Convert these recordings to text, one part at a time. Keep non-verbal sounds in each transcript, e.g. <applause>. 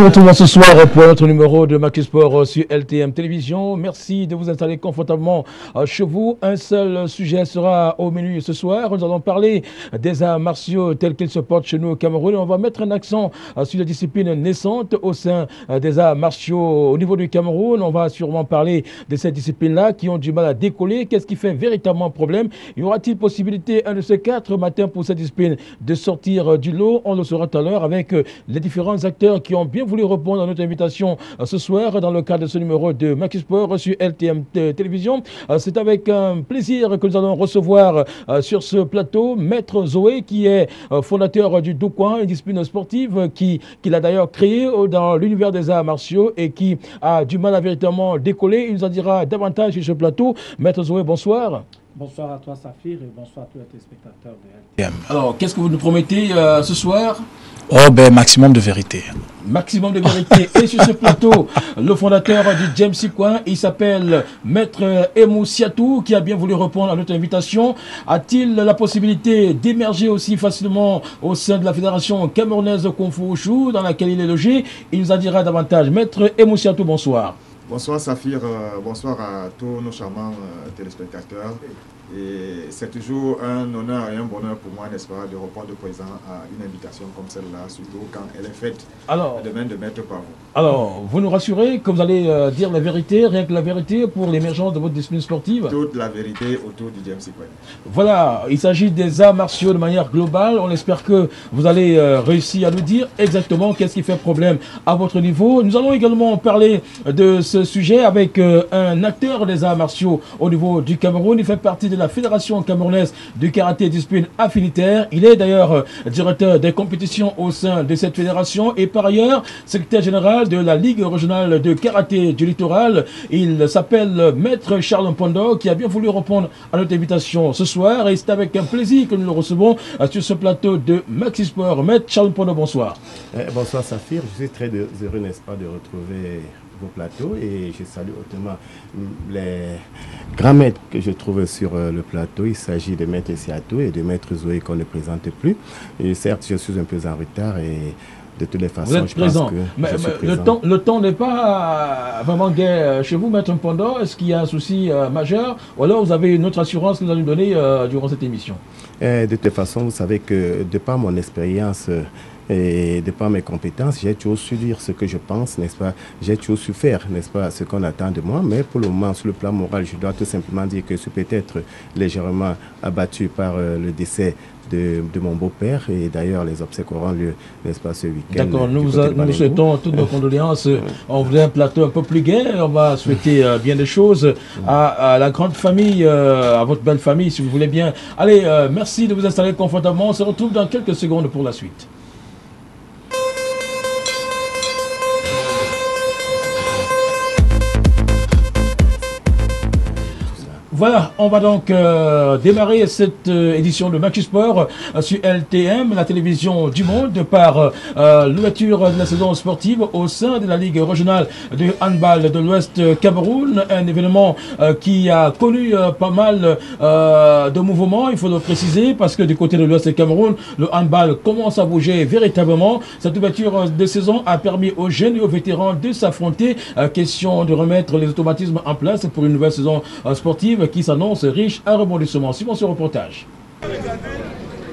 nous retrouvons ce soir pour notre numéro de Mac Sport sur LTM Télévision. Merci de vous installer confortablement euh, chez vous. Un seul sujet sera au menu ce soir. Nous allons parler des arts martiaux tels qu'ils se portent chez nous au Cameroun. On va mettre un accent euh, sur les disciplines naissantes au sein euh, des arts martiaux au niveau du Cameroun. On va sûrement parler de ces disciplines-là qui ont du mal à décoller. Qu'est-ce qui fait véritablement problème? Y aura-t-il possibilité, un de ces quatre matins pour cette discipline, de sortir du lot? On le saura tout à l'heure avec les différents acteurs qui ont bien voulu répondre à notre invitation euh, ce soir dans le cadre de ce numéro de Max Sport sur LTM Télévision. Euh, c'est avec un plaisir que nous allons recevoir euh, sur ce plateau Maître Zoé qui est fondateur du Doucoin, une discipline sportive qui qu'il a d'ailleurs créé dans l'univers des arts martiaux et qui a du mal à véritablement décoller. Il nous en dira davantage sur ce plateau. Maître Zoé, bonsoir. Bonsoir à toi Saphir et bonsoir à tous les téléspectateurs de LTM. Alors, qu'est-ce que vous nous promettez ce soir? Oh, ben, maximum de vérité. Maximum de vérité. <laughs> Et sur ce plateau, le fondateur du James Coin, il s'appelle Maître Emou Siatou, qui a bien voulu répondre à notre invitation. A-t-il la possibilité d'émerger aussi facilement au sein de la Fédération camerounaise de Kung Fu Wushu, dans laquelle il est logé? Il nous en dira davantage. Maître Emou Siatou, bonsoir. Bonsoir Saphir, euh, bonsoir à tous nos charmants euh, téléspectateurs. Et c'est toujours un honneur et un bonheur pour moi, n'est-ce pas, de répondre présent à une invitation comme celle-là, surtout quand elle est faite alors, demain de mettre par vous. Alors, vous nous rassurez que vous allez euh, dire la vérité, rien que la vérité pour l'émergence de votre discipline sportive Toute la vérité autour du James Sequin. Voilà, il s'agit des arts martiaux de manière globale. On espère que vous allez euh, réussir à nous dire exactement qu'est-ce qui fait problème à votre niveau. Nous allons également parler de ce sujet avec euh, un acteur des arts martiaux au niveau du Cameroun. Il fait partie de la Fédération camerounaise du karaté discipline affinitaire. Il est d'ailleurs euh, directeur des compétitions au sein de cette fédération et par ailleurs secrétaire général de la Ligue régionale de karaté du littoral. Il s'appelle Maître Charles Pondo qui a bien voulu répondre à notre invitation ce soir et c'est avec un plaisir que nous le recevons euh, sur ce plateau de Maxi Sport. Maître Charles Pondo, bonsoir. Eh, bonsoir Saphir, je suis très heureux, n'est-ce pas, de retrouver plateau et je salue hautement les grands maîtres que je trouve sur euh, le plateau. Il s'agit de Maître Siato et de Maître Zoé qu'on ne présente plus. Et certes, je suis un peu en retard et de toutes les façons, je présent. pense que mais, le temps, le temps n'est pas vraiment gai euh, chez vous, Maître Pondo. Est-ce qu'il y a un souci euh, majeur ou alors vous avez une autre assurance que vous allez nous donner durant cette émission? Eh, De toute façon, vous savez que de par mon expérience et de par mes compétences, j'ai toujours su dire ce que je pense, n'est-ce pas? J'ai toujours su faire, n'est-ce pas, ce qu'on attend de moi. Mais pour le moment, sur le plan moral, je dois tout simplement dire que je suis peut-être légèrement abattu par euh, le décès de, mon beau-père. Et d'ailleurs, les obsèques auront lieu, n'est-ce pas, ce week-end. D'accord, nous, nous souhaitons toutes nos condoléances. <laughs> On voulait un plateau un peu plus gai. On va souhaiter euh, bien des choses à, la grande famille, euh, à votre belle famille, si vous voulez bien. Allez, merci de vous installer confortablement. On se retrouve dans quelques secondes pour la suite. Voilà, on va donc euh, démarrer cette euh, édition de Maxi Sport euh, sur LTM, la télévision du monde, par l'ouverture de la saison sportive au sein de la Ligue régionale de handball de l'Ouest Cameroun, un événement qui a connu pas mal de mouvements, il faut le préciser, parce que du côté de l'Ouest Cameroun, le handball commence à bouger véritablement. Cette ouverture de saison a permis aux jeunes et aux vétérans de s'affronter. question de remettre les automatismes en place pour une nouvelle saison sportive qui s'annonce riche à rebondissement. Suivons ce reportage.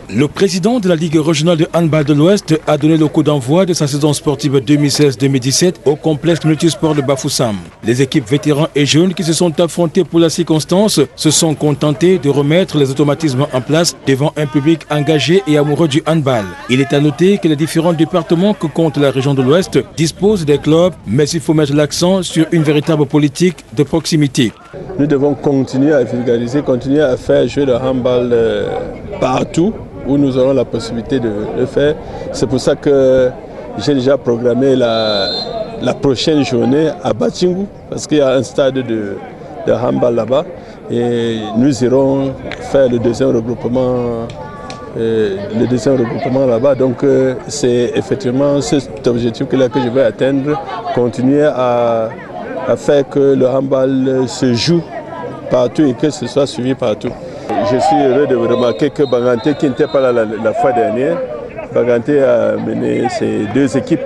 Le président de la Ligue régionale de handball de l'Ouest a donné le coup d'envoi de sa saison sportive 2016-2017 au complexe multisport de Bafoussam. Les équipes vétérans et jeunes qui se sont affrontées pour la circonstance se sont contentées de remettre les automatismes en place devant un public engagé et amoureux du handball. Il est à noter que les différents départements que compte la région de l'Ouest disposent des clubs, mais il faut mettre l'accent sur une véritable politique de proximité. Nous devons continuer à vulgariser, continuer à faire jouer le handball euh, partout où nous aurons la possibilité de le faire. C'est pour ça que j'ai déjà programmé la, prochaine journée à Batingu, parce qu'il y a un stade de, de handball là-bas. Et nous irons faire le deuxième regroupement euh, regroupement là-bas. Donc euh, c'est effectivement cet objectif-là que je vais atteindre, continuer à, à, faire que le handball se joue partout et que ce soit suivi partout. Je suis heureux de vous remarquer que Baganté, qui n'était pas là la, fois dernière, Baganté a mené ses deux équipes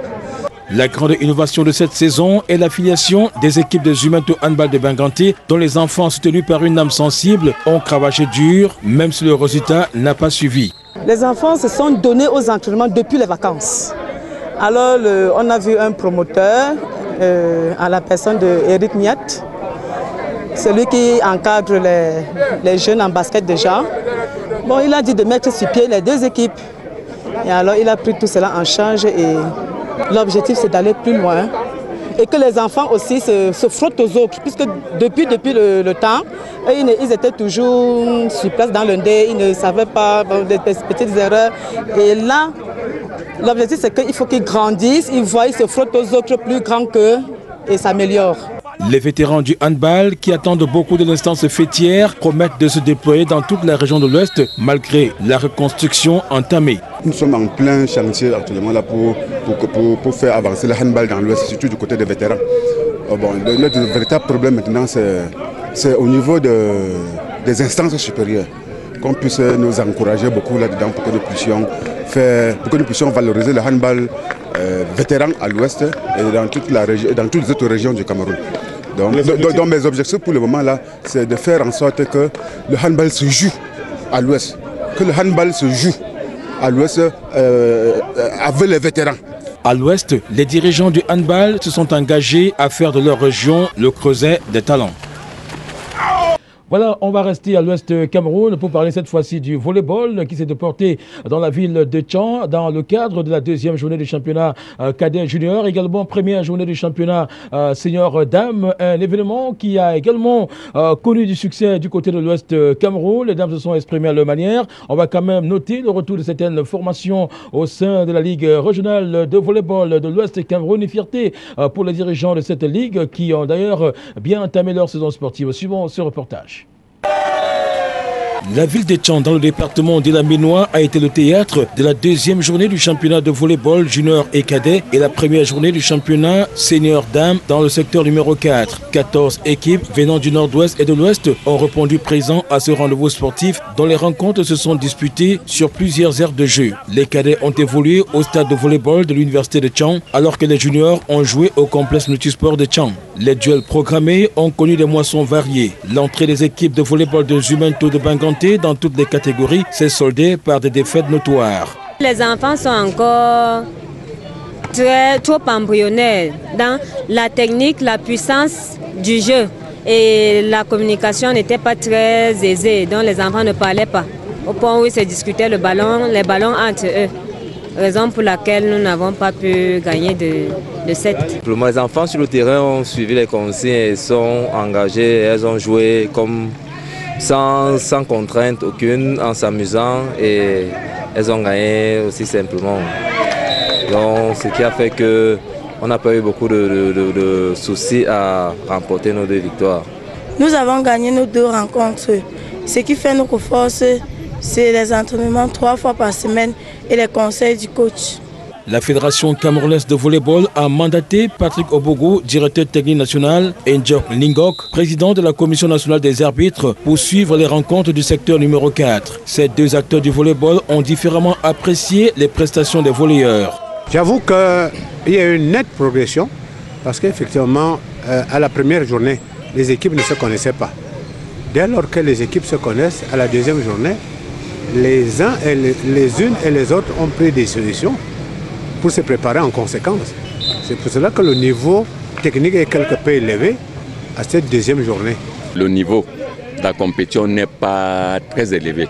La grande innovation de cette saison est l'affiliation des équipes de Zumanto Handball de Benganté, dont les enfants soutenus par une âme sensible ont cravaché dur, même si le résultat n'a pas suivi. Les enfants se sont donnés aux entraînements depuis les vacances. Alors, on a vu un promoteur euh, à la personne de Eric Miat, celui qui encadre les, jeunes en basket déjà. Bon, il a dit de mettre sur pied les deux équipes. Et alors, il a pris tout cela en charge et l'objectif, c'est d'aller plus loin. Et que les enfants aussi se, frottent aux autres, puisque depuis, depuis le, temps, ils, étaient toujours sur place dans le dé, ils ne savaient pas des petites erreurs. Et là, l'objectif, c'est qu'il faut qu'ils grandissent, ils voient, ils se frottent aux autres plus grands qu'eux et s'améliorent. Les vétérans du handball, qui attendent beaucoup de l'instance fêtière, promettent de se déployer dans toute la région de l'Ouest, malgré la reconstruction entamée. Nous sommes en plein chantier actuellement là pour, pour, pour, faire avancer le handball dans l'Ouest, surtout du côté des vétérans. Oh bon, notre véritable problème maintenant, c'est au niveau de, des instances supérieures. Qu'on puisse nous encourager beaucoup là-dedans pour que nous puissions pour que nous puissions valoriser le handball euh, vétéran à l'ouest et dans toute la dans toutes les autres régions du Cameroun. Donc, donc, donc, mes objectifs pour le moment là, c'est de faire en sorte que le handball se joue à l'ouest, que le handball se joue à l'ouest euh, avec les vétérans. À l'ouest, les dirigeants du handball se sont engagés à faire de leur région le creuset des talents. Voilà, on va rester à l'ouest Cameroun pour parler cette fois-ci du volleyball qui s'est déporté dans la ville de Tchan dans le cadre de la deuxième journée du championnat euh, cadet junior, également première journée du championnat euh, senior dame, un événement qui a également euh, connu du succès du côté de l'ouest Cameroun. Les dames se sont exprimées à leur manière. On va quand même noter le retour de certaines formations au sein de la Ligue régionale de volleyball de l'ouest Cameroun. Une fierté pour les dirigeants de cette ligue qui ont d'ailleurs bien entamé leur saison sportive. Suivons ce reportage. La ville de Tchan, dans le département de la Ménois, a été le théâtre de la deuxième journée du championnat de volleyball junior et cadet et la première journée du championnat senior dames dans le secteur numéro 4. 14 équipes venant du nord-ouest et de l'ouest ont répondu présent à ce rendez-vous sportif dont les rencontres se sont disputées sur plusieurs aires de jeu. Les cadets ont évolué au stade de volleyball de l'université de Tchan alors que les juniors ont joué au complexe multisport de Tchan. Les duels programmés ont connu des moissons variées. L'entrée des équipes de volleyball de Jumento de Bangan dans toutes les catégories s'est soldée par des défaites notoires. Les enfants sont encore très, trop embryonnaires dans la technique, la puissance du jeu. Et la communication n'était pas très aisée, donc les enfants ne parlaient pas. Au point où ils se discutaient le ballon, les ballons entre eux. Raison pour laquelle nous n'avons pas pu gagner de, de 7. Les enfants sur le terrain ont suivi les consignes et sont engagés, elles ont joué comme sans, sans, contrainte aucune, en s'amusant et elles ont gagné aussi simplement. Donc, ce qui a fait que on n'a pas eu beaucoup de, de, de, soucis à remporter nos deux victoires. Nous avons gagné nos deux rencontres. Ce qui fait notre force, c'est les entraînements trois fois par semaine et les conseils du coach. La Fédération camerounaise de volleyball a mandaté Patrick Obogo, directeur technique national, et Njok Lingok, président de la Commission nationale des arbitres, pour suivre les rencontres du secteur numéro 4. Ces deux acteurs du volleyball ont différemment apprécié les prestations des volleyeurs. J'avoue qu'il y a une nette progression, parce qu'effectivement, euh, à la première journée, les équipes ne se connaissaient pas. Dès lors que les équipes se connaissent, à la deuxième journée, les uns et les unes et les autres ont pris des solutions pour se préparer en conséquence. C'est pour cela que le niveau technique est quelque peu élevé à cette deuxième journée. Le niveau de la compétition n'est pas très élevé.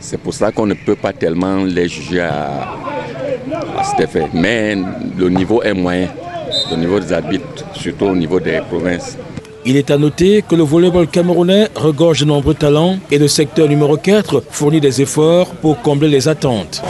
C'est pour ça qu'on ne peut pas tellement les juger à, à cet effet. Mais le niveau est moyen, le niveau des arbitres, surtout au niveau des provinces. Il est à noter que le volleyball camerounais regorge de nombreux talents et le secteur numéro 4 fournit des efforts pour combler les attentes.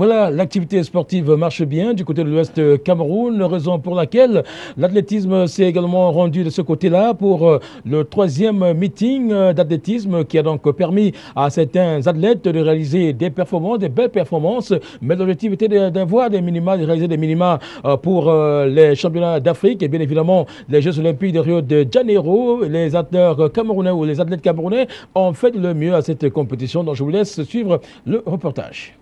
Voilà, l'activité sportive marche bien du côté de l'Ouest Cameroun, raison pour laquelle l'athlétisme s'est également rendu de ce côté-là pour le troisième meeting d'athlétisme qui a donc permis à certains athlètes de réaliser des performances, des belles performances, mais l'objectif était d'avoir des minima, de réaliser des minima pour les championnats d'Afrique et bien évidemment les Jeux olympiques de Rio de Janeiro. Les athlètes camerounais ou les athlètes camerounais ont fait le mieux à cette compétition, donc je vous laisse suivre le reportage.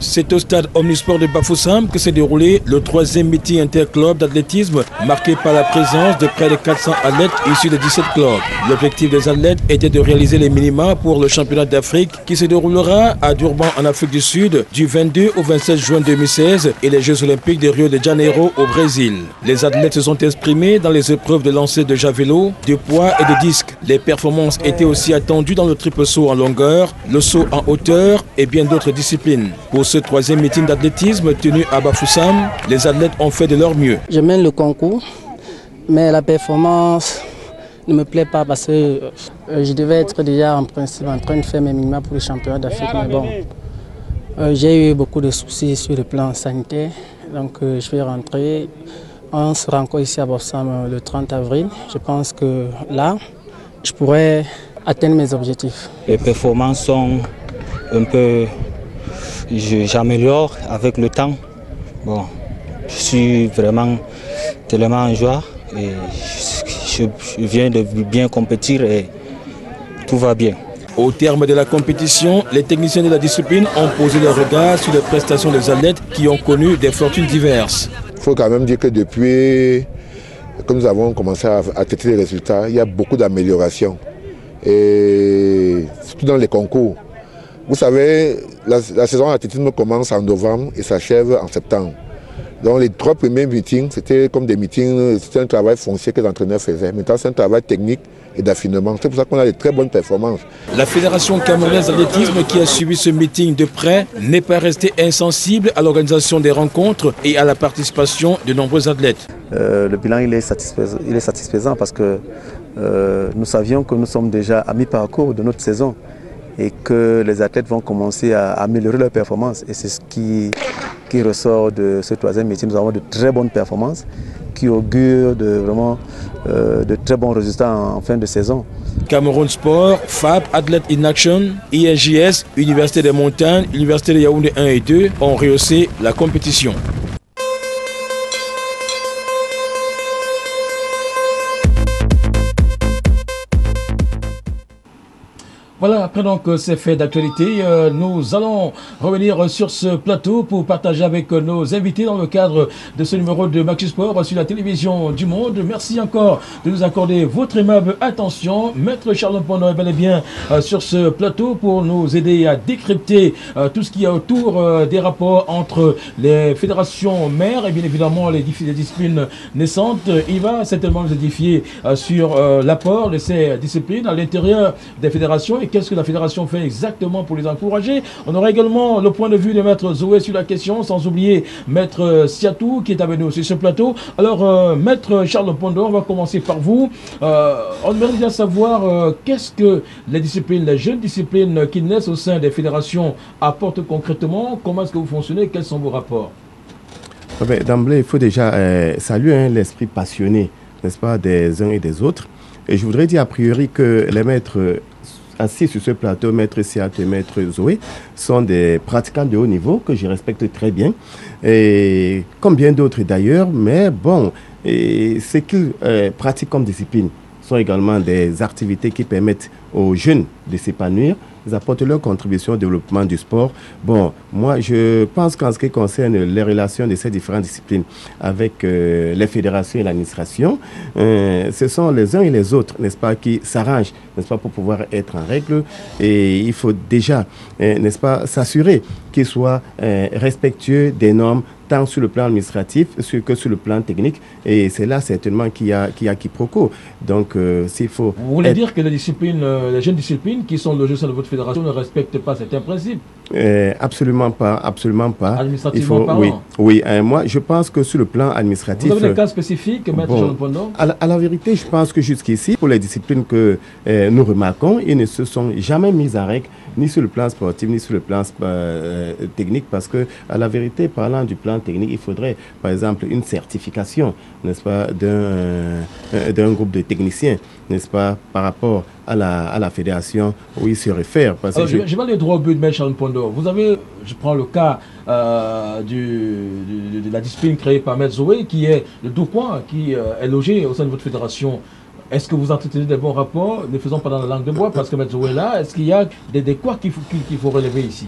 C'est au stade Omnisport de Bafoussam que s'est déroulé le troisième meeting interclub d'athlétisme marqué par la présence de près de 400 athlètes issus de 17 clubs. L'objectif des athlètes était de réaliser les minima pour le championnat d'Afrique qui se déroulera à Durban en Afrique du Sud du 22 au 27 juin 2016 et les Jeux olympiques de Rio de Janeiro au Brésil. Les athlètes se sont exprimés dans les épreuves de lancer de javelot, de poids et de disque. Les performances étaient aussi attendues dans le triple saut en longueur, le saut en hauteur et bien d'autres disciplines. Pour ce troisième meeting d'athlétisme tenu à Bafoussam, les athlètes ont fait de leur mieux. Je mène le concours, mais la performance ne me plaît pas parce que euh, je devais être déjà en principe en train de faire mes minima pour les championnats d'Afrique. Mais bon, euh, j'ai eu beaucoup de soucis sur le plan sanitaire, donc euh, je vais rentrer. On se rencontre ici à Bafoussam le 30 avril. Je pense que là, je pourrais atteindre mes objectifs. Les performances sont un peu j'améliore avec le temps. Bon, je suis vraiment tellement en joie et je, viens de bien compétir et tout va bien. Au terme de la compétition, les techniciens de la discipline ont posé leur regard sur les prestations des athlètes qui ont connu des fortunes diverses. Il faut quand même dire que depuis que nous avons commencé à, à traiter les résultats, il y a beaucoup d'améliorations. Et surtout dans les concours. Vous savez, la, saison d'athlétisme commence en novembre et s'achève en septembre. Donc les trois premiers meetings, c'était comme des meetings, c'était un travail foncier que l'entraîneur faisait. Maintenant, c'est un travail technique et d'affinement. C'est pour ça qu'on a de très bonnes performances. La Fédération camerounaise d'athlétisme qui a suivi ce meeting de près n'est pas restée insensible à l'organisation des rencontres et à la participation de nombreux athlètes. Euh, le bilan il est, satisfaisant, il est satisfaisant parce que euh, nous savions que nous sommes déjà à mi-parcours de notre saison et que les athlètes vont commencer à améliorer leur performance. Et c'est ce qui, qui ressort de ce troisième métier. Nous avons de très bonnes performances qui augurent de vraiment euh, de très bons résultats en, fin de saison. Cameroun Sport, FAB, Athlete in Action, INJS, Université des Montagnes, Université de Yaoundé 1 et 2 ont rehaussé la compétition. Voilà, après donc ces faits d'actualité, euh, nous allons revenir sur ce plateau pour partager avec nos invités dans le cadre de ce numéro de Maxi Sport sur la télévision du monde. Merci encore de nous accorder votre aimable attention. Maître Charles Pondon est bel et bien euh, sur ce plateau pour nous aider à décrypter euh, tout ce qui est autour des rapports entre les fédérations mères et bien évidemment les, disciplines naissantes. Il va certainement nous édifier sur l'apport de ces disciplines à l'intérieur des fédérations qu'est-ce que la fédération fait exactement pour les encourager? On aura également le point de vue de Maître Zoé sur la question, sans oublier Maître Siatou qui est avec nous sur ce plateau. Alors, euh, Maître Charles Pondo, on va commencer par vous. Euh, on aimerait bien savoir euh, qu'est-ce que les disciplines, les jeunes disciplines qui naissent au sein des fédérations apportent concrètement, comment est-ce que vous fonctionnez, quels sont vos rapports? Ah ben, D'emblée, il faut déjà saluer hein, l'esprit passionné, n'est-ce pas, des uns et des autres. Et je voudrais dire a priori que les maîtres assis sur ce plateau, Maître Siat et Maître Zoé, sont des pratiquants de haut niveau que je respecte très bien, et comme bien d'autres d'ailleurs, mais bon, ce qu'ils euh, pratiquent comme discipline sont également des activités qui permettent aux jeunes de s'épanouir, apportent leur contribution au développement du sport. Bon, moi, je pense qu'en ce qui concerne les relations de ces différentes disciplines avec euh, les fédérations et l'administration, euh, ce sont les uns et les autres, n'est-ce pas, qui s'arrangent, n'est-ce pas, pour pouvoir être en règle. Et il faut déjà, euh, n'est-ce pas, s'assurer qu'ils soient respectueux des normes tant sur le plan administratif que sur le plan technique. Et c'est là certainement qu'il y a, qui a quiproquo. Donc, s'il faut... Vous voulez dire que les disciplines, les jeunes disciplines qui sont logées sur votre fédération ne respectent pas certains principes? Euh, Absolument pas, absolument pas. Administrativement parlant Oui, oui euh, moi je pense que sur le plan administratif... Vous avez des cas spécifiques, Maître Jean Pondon à la, à la, vérité, je pense que jusqu'ici, pour les disciplines que euh, nous remarquons, ils ne se sont jamais mis en règle ni sur le plan sportif, ni sur le plan technique, parce que, à la vérité, parlant du plan technique, il faudrait, par exemple, une certification, n'est-ce pas, d'un groupe de techniciens, n'est-ce pas, par rapport à la, à la fédération où il se réfère. Parce que je, je, vais aller droit au but de Charles Pondo. Vous avez, je prends le cas euh, du, de, la discipline créée par Metzoé, qui est le Doukouan, qui euh, est logé au sein de votre fédération. Est-ce que vous entretenez des bons rapports? Ne faisons pas dans la langue de bois parce que M. est là. Est-ce qu'il y a des, des quoi qu'il faut, qu'il faut relever ici?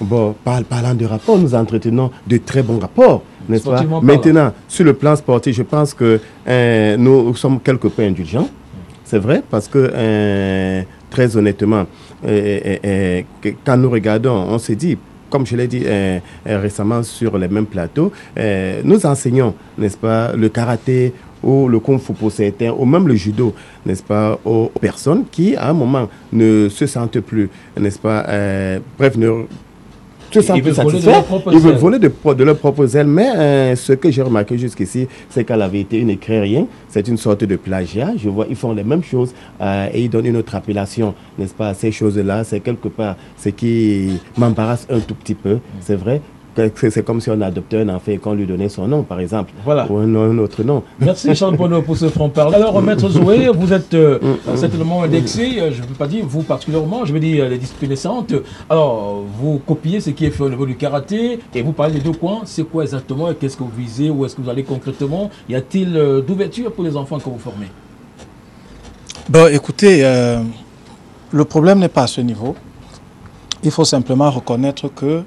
Bon, par- parlant de rapports, nous entretenons de très bons rapports, n'est-ce pas? Maintenant, sur le plan sportif, je pense que euh, nous sommes quelque peu indulgents. C'est vrai, parce que euh, très honnêtement, euh, euh, quand nous regardons, on se dit, comme je l'ai dit récemment sur les mêmes plateaux, nous enseignons, n'est-ce pas, le karaté ou le kung fu pour certains, ou même le judo, n'est-ce pas, aux personnes qui, à un moment, ne se sentent plus, n'est-ce pas, euh, sentent Ils satisfaits. Ils veulent voler de, de leurs propres ailes. Mais euh, ce que j'ai remarqué jusqu'ici, c'est qu'à la vérité, ils n'écrivent rien. C'est une sorte de plagiat. Je vois, ils font les mêmes choses euh, et ils donnent une autre appellation, n'est-ce pas, à ces choses-là. C'est quelque part ce qui m'embarrasse un tout petit peu, c'est vrai. C'est comme si on adoptait un enfant et qu'on lui donnait son nom, par exemple. Voilà. Ou un, un autre nom. Merci Charles Bonneau pour ce franc-parler. Alors, Maître Zoé, vous êtes euh, certainement indexé, euh, je ne veux pas dire vous particulièrement, je veux dire euh, les disciplines naissantes. Alors, vous copiez ce qui est fait au niveau du karaté et vous parlez des deux coins. C'est quoi exactement et qu'est-ce que vous visez Où est-ce que vous allez concrètement? Y a-t-il euh, d'ouverture pour les enfants que vous formez? Bon, écoutez, euh, le problème n'est pas à ce niveau. Il faut simplement reconnaître que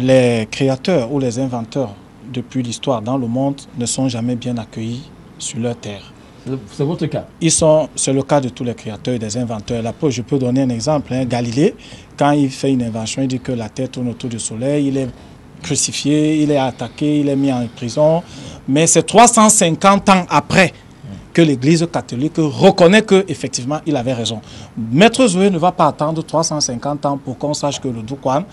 les créateurs ou les inventeurs depuis l'histoire dans le monde ne sont jamais bien accueillis sur leur terre. C'est votre cas Ils sont, c'est le cas de tous les créateurs et des inventeurs. Je peux donner un exemple. hein. Galilée, quand il fait une invention, il dit que la Terre tourne autour du Soleil, il est crucifié, il est attaqué, il est mis en prison. Mais c'est 350 ans après que l'Église catholique reconnaît qu'effectivement, il avait raison. Maître Zoé ne va pas attendre 350 ans pour qu'on sache que le Doukwan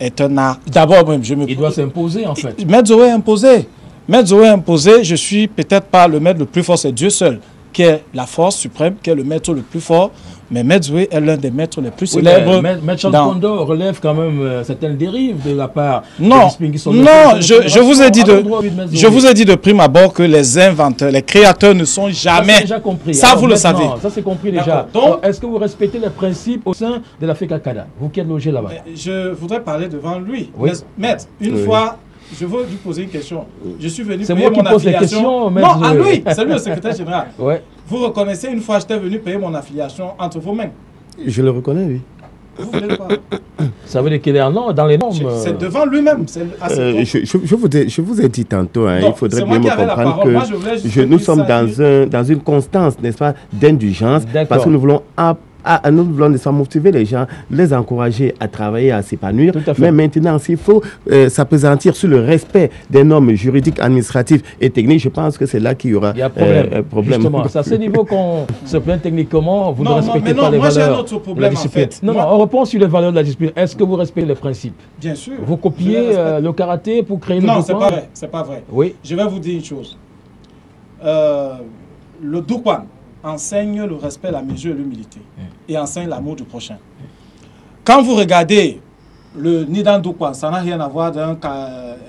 est un art. D'abord, même, je me... Il doit s'imposer en fait. Maître Zoé est imposé. Maître Zoé est imposé. Je suis peut-être pas le maître le plus fort, c'est Dieu seul qui est la force suprême, qui est le maître le plus fort. Mais Zoé est l'un des maîtres les plus Oui, célèbres. mais Charles dans- Kondo relève quand même euh, certaines dérives de la part des Non, qui sont non, je, vous ai dit de, l'endroit de Maître je Zoé. vous ai dit de prime abord que les inventeurs, les créateurs ne sont jamais. c'est déjà compris. Ça, Alors, vous le savez. Ça, c'est compris déjà. Donc- Est-ce que vous respectez les principes au sein de la FECACADA Vous qui êtes logé là-bas. Je voudrais parler devant lui. Oui. Maître, une Oui. fois, je veux lui poser une question. Je suis venu C'est payer moi qui mon pose les affiliation. questions, Maître Non, à lui, c'est lui le secrétaire général. <laughs> Ouais. Vous reconnaissez une fois, j'étais venu payer mon affiliation entre vos mains. Je le reconnais, oui. Vous voulez pas Ça veut dire qu'il est en or- dans les normes. euh, C'est devant lui-même. Euh, je, je- je vous ai, je vous ai dit tantôt, hein, Non, il faudrait bien qui me comprendre que Moi, je voulais juste je- nous sommes dans, un, dans une constance, n'est-ce pas, d'indulgence, parce que nous voulons, app- à- nous voulons motiver les gens, les encourager à travailler, à s'épanouir. Mais maintenant, s'il faut euh, s'apesantir sur le respect des normes juridiques, administratives et techniques, je pense que c'est là qu'il y aura Il y a problème. euh, un problème. Justement, c'est à ce niveau qu'on se plaint techniquement. Vous Non, ne non, respectez mais non, pas les moi, j'ai un valeurs autre de la problème, en fait. Non, Moi- non, on reprend sur les valeurs de la discipline. Est-ce que vous respectez les principes? Bien sûr. Vous copiez euh, le karaté pour créer le Non, c'est pas vrai. C'est pas vrai. Oui. Je vais vous dire une chose. Euh, le Dokwan enseigne le respect, la mesure et l'humilité. Et enseigne l'amour du prochain. Quand vous regardez le Nidan Dokwan, ça n'a rien à voir d'un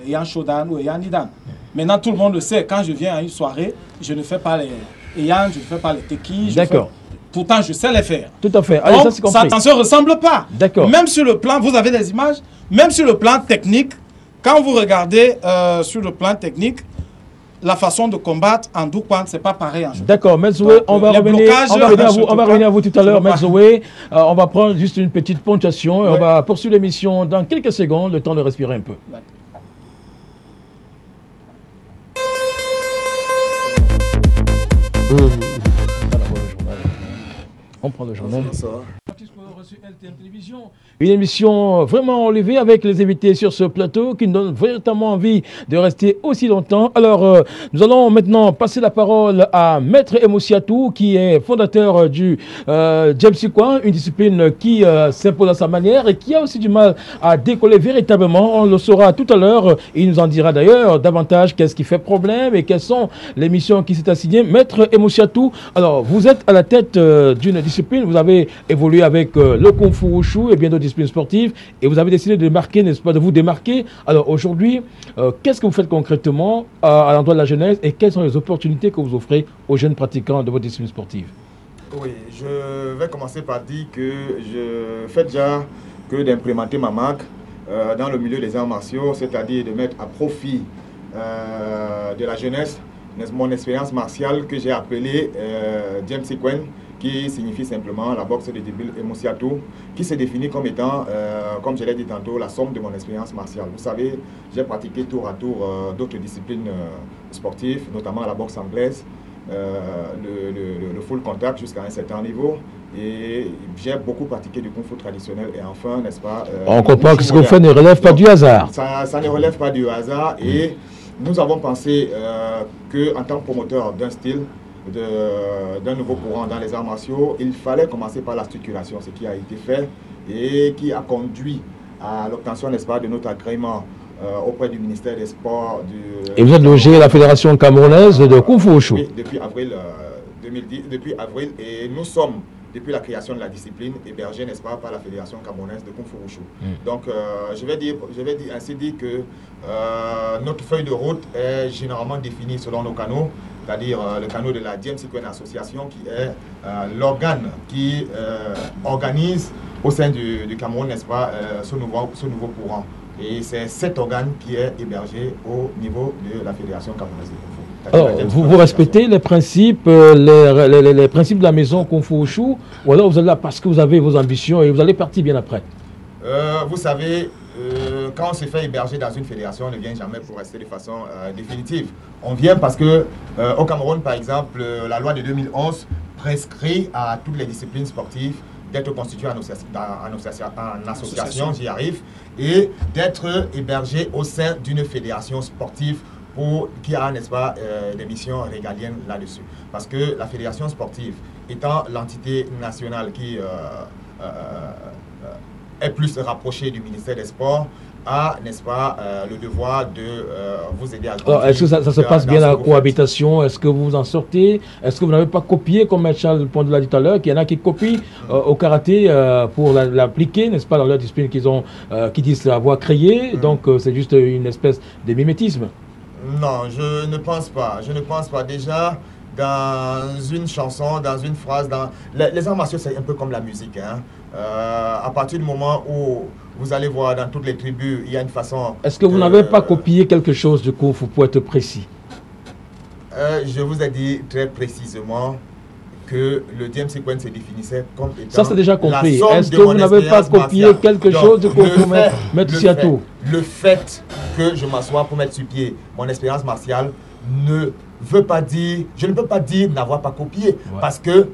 Eyan Shodan ou Eyan Nidan. Maintenant, tout le monde le sait. Quand je viens à une soirée, je ne fais pas les Eyan, je ne fais pas les Teki. D'accord. fais- Pourtant, je sais les faire. Tout à fait. Allez, Donc, ça, ne se ressemble pas. D'accord. Même sur le plan, vous avez des images, même sur le plan technique, quand vous regardez euh, sur le plan technique, la façon de combattre en Doukwan, c'est pas pareil en D'accord, Zoé, on va revenir, on va revenir à vous, on va revenir à vous tout à l'heure. Zoé. Euh, on va prendre juste une petite ponctuation et on va poursuivre l'émission dans quelques secondes, le temps de respirer un peu. On prend le journal. Une émission vraiment enlevée avec les invités sur ce plateau qui nous donne véritablement envie de rester aussi longtemps. Alors, euh, nous allons maintenant passer la parole à Maître Emosiatou, qui est fondateur du euh, Sikwan, une discipline qui euh, s'impose à sa manière et qui a aussi du mal à décoller véritablement. On le saura tout à l'heure. Il nous en dira d'ailleurs davantage qu'est-ce qui fait problème et quelles sont les missions qui s'est assignées. Maître Emosiatou, alors vous êtes à la tête euh, d'une discipline, vous avez évolué avec le Kung Fu Wushu et bien d'autres disciplines sportives et vous avez décidé de marquer, n'est-ce pas, de vous démarquer. Alors aujourd'hui, euh, qu'est-ce que vous faites concrètement euh, à l'endroit de la jeunesse et quelles sont les opportunités que vous offrez aux jeunes pratiquants de votre discipline sportive? Oui, je vais commencer par dire que je fais déjà que d'implémenter ma marque euh, dans le milieu des arts martiaux, c'est-à-dire de mettre à profit de la jeunesse mon expérience martiale que j'ai appelée James Sequen, qui signifie simplement la boxe de débile Emosiato, qui se définit comme étant, comme je l'ai dit tantôt, la somme de mon expérience martiale. Vous savez, j'ai pratiqué tour à tour d'autres disciplines sportives, notamment la boxe anglaise, le, le, full contact jusqu'à un certain niveau. Et j'ai beaucoup pratiqué du kung fu traditionnel. Et enfin, n'est-ce pas On comprend que ce qu'on fait ne relève pas du hasard. Ça, ça, ne relève pas du hasard. Et nous avons pensé euh, qu'en tant que promoteur d'un style, d'un nouveau courant dans les arts martiaux, il fallait commencer par la structuration, ce qui a été fait et qui a conduit à l'obtention, n'est-ce pas, de notre agrément euh, auprès du ministère des Sports. Du, et vous êtes logé à la Fédération camerounaise de Kung Fu Oui, depuis avril 2010, depuis avril, et nous sommes depuis la création de la discipline, hébergée, n'est-ce pas, par la Fédération camerounaise de Kung Fu Wushu. Donc, euh, je vais dire, je vais dire, ainsi dire que euh, notre feuille de route est généralement définie selon nos canaux, c'est-à-dire euh, le canot de la James Sequin Association, qui est l'organe qui organise au sein du, du Cameroun, n'est-ce pas, ce, nouveau, ce nouveau courant. Et c'est cet organe qui est hébergé au niveau de la Fédération camerounaise de Kung Fu. Alors, vous, vous respectez les principes, les, les, les, principes de la maison Kung Fu ou alors vous êtes là parce que vous avez vos ambitions et vous allez partir bien après? Euh, Vous savez, euh, quand on se fait héberger dans une fédération, on ne vient jamais pour rester de façon euh, définitive. On vient parce que au Cameroun, par exemple, la loi de 2011 prescrit à toutes les disciplines sportives d'être constitué en, en, association, j'y arrive, et d'être hébergé au sein d'une fédération sportive pour, qui a, n'est-ce pas, euh, des missions régaliennes là-dessus. Parce que la fédération sportive, étant l'entité nationale qui euh, euh, est plus rapprochée du ministère des Sports, a, n'est-ce pas, le devoir de vous aider à... Est-ce que ça, se passe bien la cohabitation? Est-ce que vous vous en sortez? Est-ce que vous n'avez pas copié, comme Charles Pond l'a dit tout à l'heure, qu'il y en a qui copient au karaté pour l'appliquer, n'est-ce pas, dans leur discipline qu'ils ont, qui disent avoir créé. Donc c'est juste une espèce de mimétisme. Non, je ne pense pas. Je ne pense pas. Déjà, dans une chanson, dans une phrase, dans... Les, arts martiaux, c'est un peu comme la musique. Hein. Euh, à partir du moment où vous allez voir dans toutes les tribus, il y a une façon... Est-ce que vous n'avez pas copié quelque chose du coup pour être précis? Euh, Je vous ai dit très précisément que le DM Sequence se définissait comme étant... Ça, c'est déjà compris. Est-ce que vous n'avez pas copié quelque chose de pour mettre, mettre le, le fait que je m'assois pour mettre sur pied mon expérience martiale ne veut pas dire, je ne peux pas dire n'avoir pas copié, parce que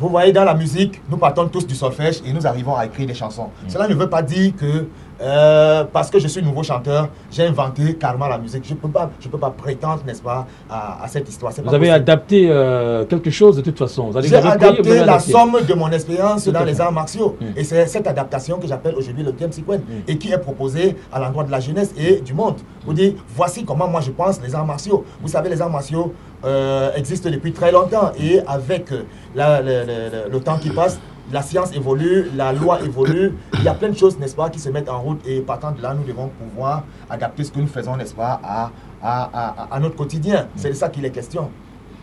vous voyez, dans la musique, nous partons tous du solfège et nous arrivons à écrire des chansons. Mm. Cela ne veut pas dire que euh, parce que je suis nouveau chanteur, j'ai inventé carrément la musique. Je ne peux, pas, peux pas prétendre, n'est-ce pas, à, cette histoire. Vous avez adapté euh, quelque chose de toute façon. J'ai adapté la somme de mon expérience dans les arts martiaux. Mm. Et c'est cette adaptation que j'appelle aujourd'hui le thème sequence mm. et qui est proposée à l'endroit de la jeunesse et du monde. Vous dites, voici comment moi je pense les arts martiaux. Vous savez, les arts martiaux euh, existent depuis très longtemps et avec le temps qui passe, la science évolue, la loi évolue, il y a plein de choses, n'est-ce pas, qui se mettent en route et partant de là, nous devons pouvoir adapter ce que nous faisons, n'est-ce pas, à, à, à, notre quotidien. C'est de ça qu'il est question.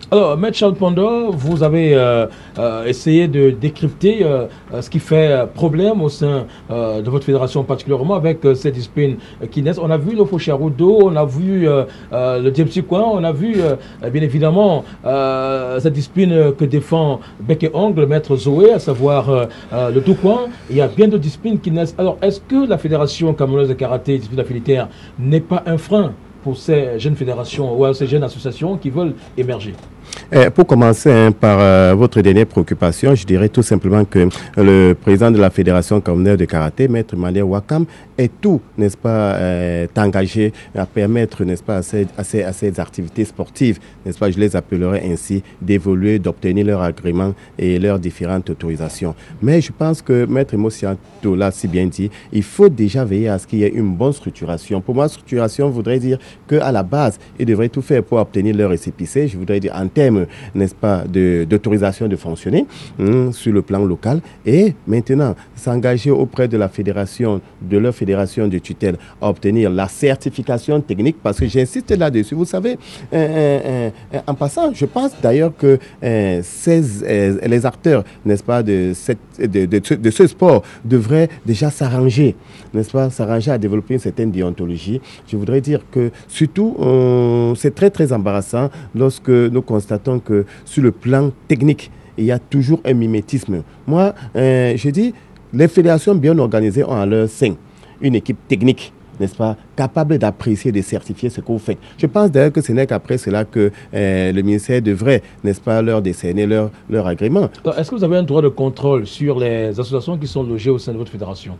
Alors, M. Charles Pondo, vous avez euh, euh, essayé de décrypter euh, ce qui fait problème au sein de votre fédération, particulièrement avec ces disciplines qui naissent. On a vu le Faucharudo, on a vu le Coin, on a vu bien évidemment cette discipline que défend Bec et Ongle, Maître Zoé, à savoir le Coin. Il y a bien d'autres disciplines qui naissent. Alors, est-ce que la fédération camerounaise de karaté, discipline affinitaire, n'est pas un frein pour ces jeunes fédérations ou ces jeunes associations qui veulent émerger eh, pour commencer hein, par euh, votre dernière préoccupation, je dirais tout simplement que le président de la Fédération camerounaise de karaté, Maître Malia Wakam, est tout, n'est-ce pas, euh, engagé à permettre, n'est-ce pas, à ces, à, ces, activités sportives, n'est-ce pas, je les appellerai ainsi, d'évoluer, d'obtenir leur agrément et leurs différentes autorisations. Mais je pense que Maître Mosiato l'a si bien dit, il faut déjà veiller à ce qu'il y ait une bonne structuration. Pour moi, structuration voudrait dire qu'à la base, ils devraient tout faire pour obtenir leur récépissé, je voudrais dire en termes, n'est-ce pas, d'autorisation de, fonctionner hein, sur le plan local et maintenant s'engager auprès de la fédération, de leur fédération de tutelle à obtenir la certification technique parce que j'insiste là-dessus. Vous savez, euh, euh, euh, en passant, je pense d'ailleurs que euh, ces, euh, les acteurs, n'est-ce pas, de, cette, de, de de ce sport devraient déjà s'arranger, n'est-ce pas, s'arranger à développer une certaine déontologie. Je voudrais dire que surtout, c'est très très embarrassant lorsque nous constatons que sur le plan technique, il y a toujours un mimétisme. Moi, euh, je dis, les fédérations bien organisées ont à leur sein une équipe technique n'est-ce pas, capable d'apprécier, de certifier ce que vous faites. Je pense d'ailleurs que ce n'est qu'après cela que euh, le ministère devrait, n'est-ce pas, leur décerner leur, leur agrément. Est-ce que vous avez un droit de contrôle sur les associations qui sont logées au sein de votre fédération?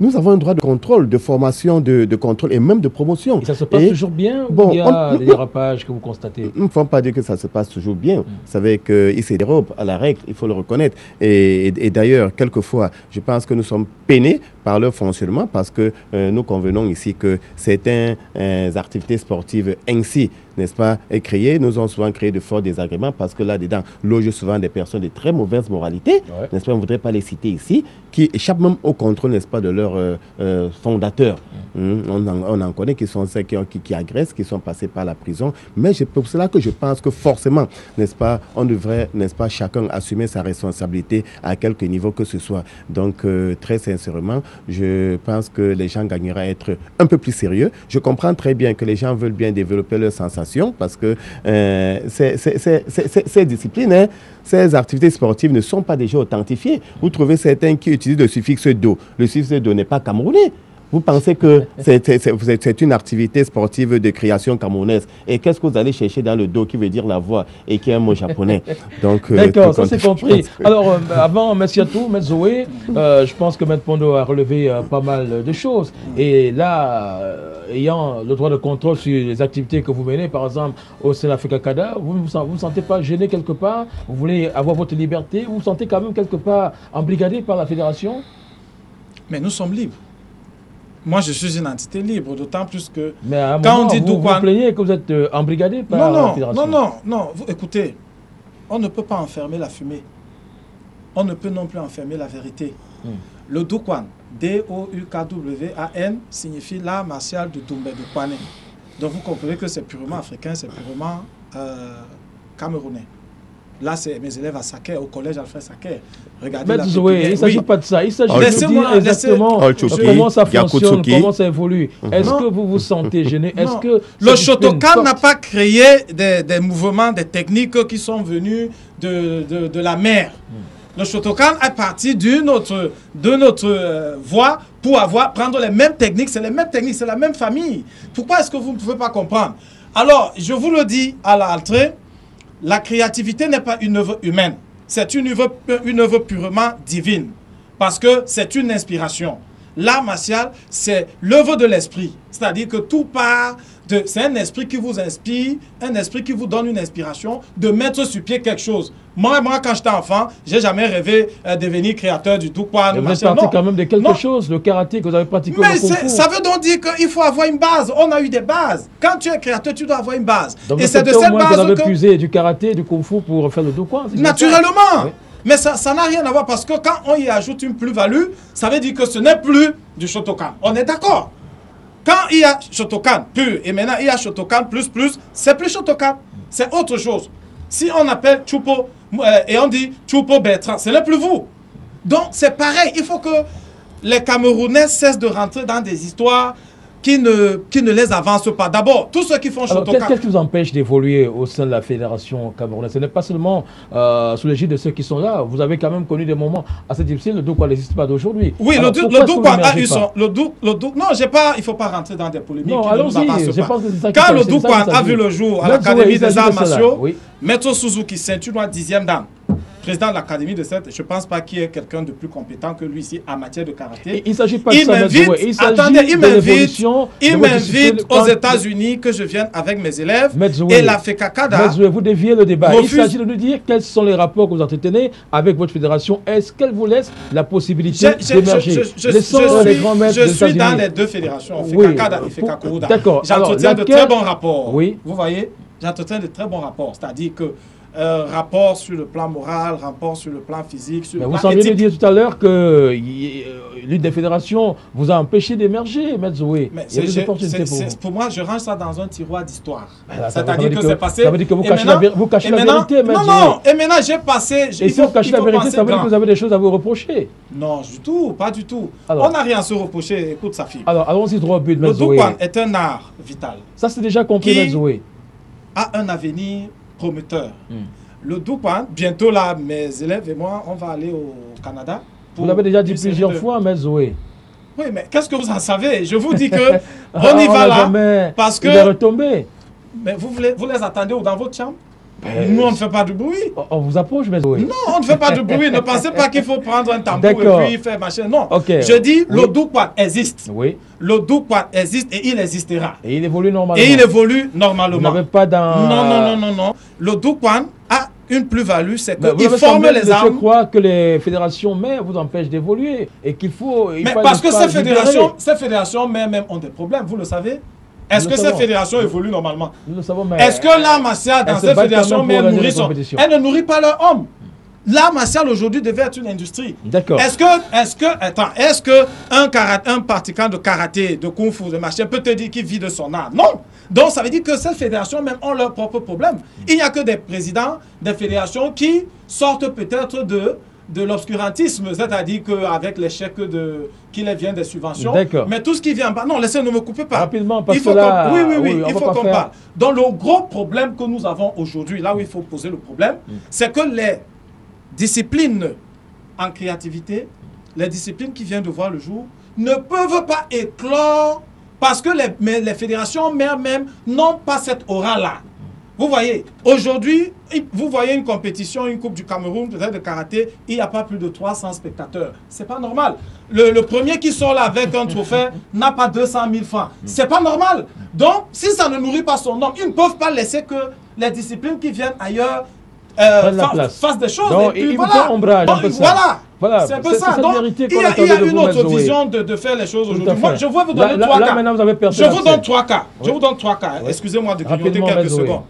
Nous avons un droit de contrôle, de formation, de, de contrôle et même de promotion. Et ça se passe Et- toujours bien Bon, ou il y a on- des dérapages que vous constatez Il ne faut pas dire que ça se passe toujours bien. Vous savez qu'il se dérobe à la règle, il faut le reconnaître. Et, et- et d'ailleurs, quelquefois, je pense que nous sommes peinés par leur fonctionnement parce que euh, nous convenons ici que certaines euh, activités sportives ainsi, n'est-ce pas, créées, nous ont souvent créé de forts désagréments parce que là-dedans logent souvent des personnes de très mauvaise moralité, n'est-ce pas, on ne voudrait pas les citer ici, qui échappent même au contrôle, n'est-ce pas, de leurs euh, euh, fondateurs. Hum, on, en, on en connaît qui sont ceux qui, qui, qui agressent, qui sont passés par la prison. Mais c'est pour cela que je pense que forcément, n'est-ce pas, on devrait, n'est-ce pas, chacun assumer sa responsabilité à quelque niveau que ce soit. Donc, très sincèrement, je pense que les gens gagneraient à être un peu plus sérieux. Je comprends très bien que les gens veulent bien développer leurs sensations parce que euh, ces- disciplines, hein, ces activités sportives ne sont pas déjà authentifiées. Vous trouvez certains qui utilisent le suffixe do. Le suffixe do n'est pas camerounais. Vous pensez que c'est- une activité sportive de création camerounaise. Et qu'est-ce que vous allez chercher dans le dos qui veut dire la voix et qui est un mot japonais <laughs> Donc, euh, D'accord, ça c'est compris. que- <laughs> Alors, euh, avant, merci à tous, M. Zoé. Euh, je pense que M. Pondo a relevé euh, pas mal de choses. Et là, euh, ayant le droit de contrôle sur les activités que vous menez, par exemple, au Sénafrica Cada, vous ne vous sentez pas gêné quelque part? Vous voulez avoir votre liberté? Vous vous sentez quand même quelque part embrigadé par la fédération? Mais nous sommes libres. Moi, je suis une entité libre, d'autant plus que Mais à un quand moment, on dit vous, vous plaignez que vous êtes euh, embrigadé par non, la non, fédération. non, non, non. Vous, écoutez, on ne peut pas enfermer la fumée. On ne peut non plus enfermer la vérité. Hmm. Le Dukwan, D-O-U-K-W-A-N, signifie l'art martial de Doumbé de Kwane. Donc vous comprenez que c'est purement africain, c'est purement euh, camerounais. Là, c'est mes élèves à Saké, au collège Alfred Saké. Regardez Mais la Zoé, pépinière. il ne s'agit Oui. pas de ça. Il s'agit de dire exactement comment ça fonctionne, Yakutsuki. comment ça évolue. Est-ce Non. que vous vous sentez gêné Est-ce que le Shotokan n'a pas créé des, des mouvements, des techniques qui sont venus de, de, de la mer. Le Shotokan est parti d'une autre, de notre euh, voie pour avoir, prendre les mêmes techniques. C'est les mêmes techniques, c'est la même famille. Pourquoi est-ce que vous ne pouvez pas comprendre? Alors, je vous le dis à l'entrée, la créativité n'est pas une œuvre humaine. C'est une œuvre, une purement divine. Parce que c'est une inspiration. L'art martial, c'est l'œuvre de l'esprit. C'est-à-dire que tout part de... C'est un esprit qui vous inspire, un esprit qui vous donne une inspiration de mettre sur pied quelque chose. Moi, moi quand j'étais enfant, j'ai jamais rêvé euh, devenir créateur du Dukwan. Mais vous êtes parti quand même de quelque Non. chose, le karaté que vous avez pratiqué Mais au ça veut donc dire qu'il faut avoir une base. On a eu des bases. Quand tu es créateur, tu dois avoir une base. Donc Et c'est de cette moins que vous base avez que... puisé du karaté, du kung fu pour faire le bien ça? Naturellement. Mais ça ça n'a rien à voir parce que quand on y ajoute une plus-value, ça veut dire que ce n'est plus du Shotokan. On est d'accord Quand il y a Shotokan pur et maintenant il y a Shotokan plus plus, c'est plus Shotokan. C'est autre chose. Si on appelle Chupo euh, et on dit Chupo Bertrand, ce n'est plus vous. Donc c'est pareil. Il faut que les Camerounais cessent de rentrer dans des histoires qui ne, qui ne les avancent pas. D'abord, tous ceux qui font Shotokan. qu'est-ce qu'est-ce qui vous empêche d'évoluer au sein de la fédération camerounaise Ce n'est pas seulement euh, sous l'égide de ceux qui sont là. Vous avez quand même connu des moments assez difficiles. Le Dokwan n'existe pas d'aujourd'hui. Oui, Alors, le, le a eu son. Le Dou- le Dou- non, pas, il ne faut pas rentrer dans des polémiques. Non, allons-y, Quand le qu'il a vu le jour à l'Académie des arts martiaux. Maître Suzuki, ceinture noire, dixième dame, président de l'Académie de cette, je ne pense pas qu'il y ait quelqu'un de plus compétent que lui ici en matière de karaté. Et il s'agit pas de ça, il attendez, il m'invite, il aux États-Unis que je vienne avec mes élèves et la FECACADA. Zoé, vous déviez le débat. refuse- Il s'agit de nous dire quels sont les rapports que vous entretenez avec votre fédération. Est-ce qu'elle vous laisse la possibilité d'émerger je- je- je- je les suis- dans les deux fédérations, Oui. FECACADA et Pour- FECACOUDA. D'accord. J'entretiens de très bons rapports. Oui. Vous voyez j'entretiens de très bons rapports. C'est-à-dire que euh, rapport sur le plan moral, rapport sur le plan physique, sur Mais le vous plan semblez éthique. dire tout à l'heure que euh, l'une des fédérations vous a empêché d'émerger, Maître. Mais Il y je- pour moi, je range ça dans un tiroir d'histoire. Ah, C'est-à-dire dire que, que- c'est passé. ça veut dire que vous cachez la vous cachez vérité, Maître Non, non, et maintenant j'ai passé. Et si vous cachez la vérité, ça veut dire que vous avez des choses à vous reprocher. Non, du tout, pas du tout. Alors. On n'a rien à se reprocher. Écoute, sa fille. Alors, allons-y droit au but, Le Maître Zoé. Doukwan est un art vital. Ça, c'est déjà compris, Maître Zoé. a un avenir prometteur. Hmm. Le Doukwan, bientôt là, mes élèves et moi, on va aller au Canada. Vous l'avez déjà dit plusieurs de- fois, Maître Zoé. Oui, mais qu'est-ce que vous en savez? Je vous dis que <laughs> on y On va là. Parce que. retombées. Mais vous, voulez, vous les attendez dans votre chambre? Nous, on ne fait pas de bruit. On vous approche, Maître Zoé. Non, on ne fait pas de bruit. Ne pensez pas qu'il faut prendre un tambour et puis faire machin. Non. Je dis, Oui. le Doukwan existe. Oui. Le Doukwan existe et il existera. Et il évolue normalement. Et il évolue normalement. Vous pas dans... Non, non, non, non, non. Le Doukwan a une plus-value, c'est Mais vous qu'il avez forme semblé les armes. croire que les fédérations mères vous empêchent d'évoluer et qu'il faut. il Mais faut parce que ces libérer. fédérations, ces fédérations mères même ont des problèmes, vous le savez Est-ce que savons. fédérations évoluent normalement? Nous le savons, mais. Est-ce que l'art martial dans même mères pour nourrit son... Elles ne nourrit pas leurs hommes. L'art martial aujourd'hui devait être une industrie. D'accord. Est-ce que, est-ce que, attends, est-ce que un, karaté, un pratiquant de karaté, de kung fu, de machin peut te dire qu'il vit de son art? Non. Donc ça veut dire que ces fédérations même ont leurs propres problèmes. Il n'y a que des présidents des fédérations qui sortent peut-être de de l'obscurantisme, c'est-à-dire qu'avec les chèques de, qui les viennent des subventions, mais tout ce qui vient en bas, non, laissez, ne me coupez pas. Rapidement, parce il faut que là, oui, oui, oui, il faut pas qu'on parle. Donc le gros problème que nous avons aujourd'hui, là où il faut poser le problème, Mm. c'est que les disciplines en créativité, les disciplines qui viennent de voir le jour, ne peuvent pas éclore parce que les, les fédérations mères même n'ont pas cette aura-là. Vous voyez, aujourd'hui, vous voyez une compétition, une Coupe du Cameroun, peut-être de karaté, il n'y a pas plus de 300 spectateurs. C'est pas normal. Le, le premier qui sort là avec un trophée <laughs> n'a pas 200 000 francs. C'est pas normal. Donc, si ça ne nourrit pas son homme, ils ne peuvent pas laisser que les disciplines qui viennent ailleurs euh, fa- fassent des choses. Donc, et puis il voilà. ombrage, Donc, voilà. Voilà, C'est un peu ça. Donc, il y a, il y attendait a de une autre vision de, de faire les choses aujourd'hui. Moi, je vais vous donner là- trois là, cas. vous je vous donne trois cas. Je vous donne trois cas. Excusez-moi de grignoter quelques secondes.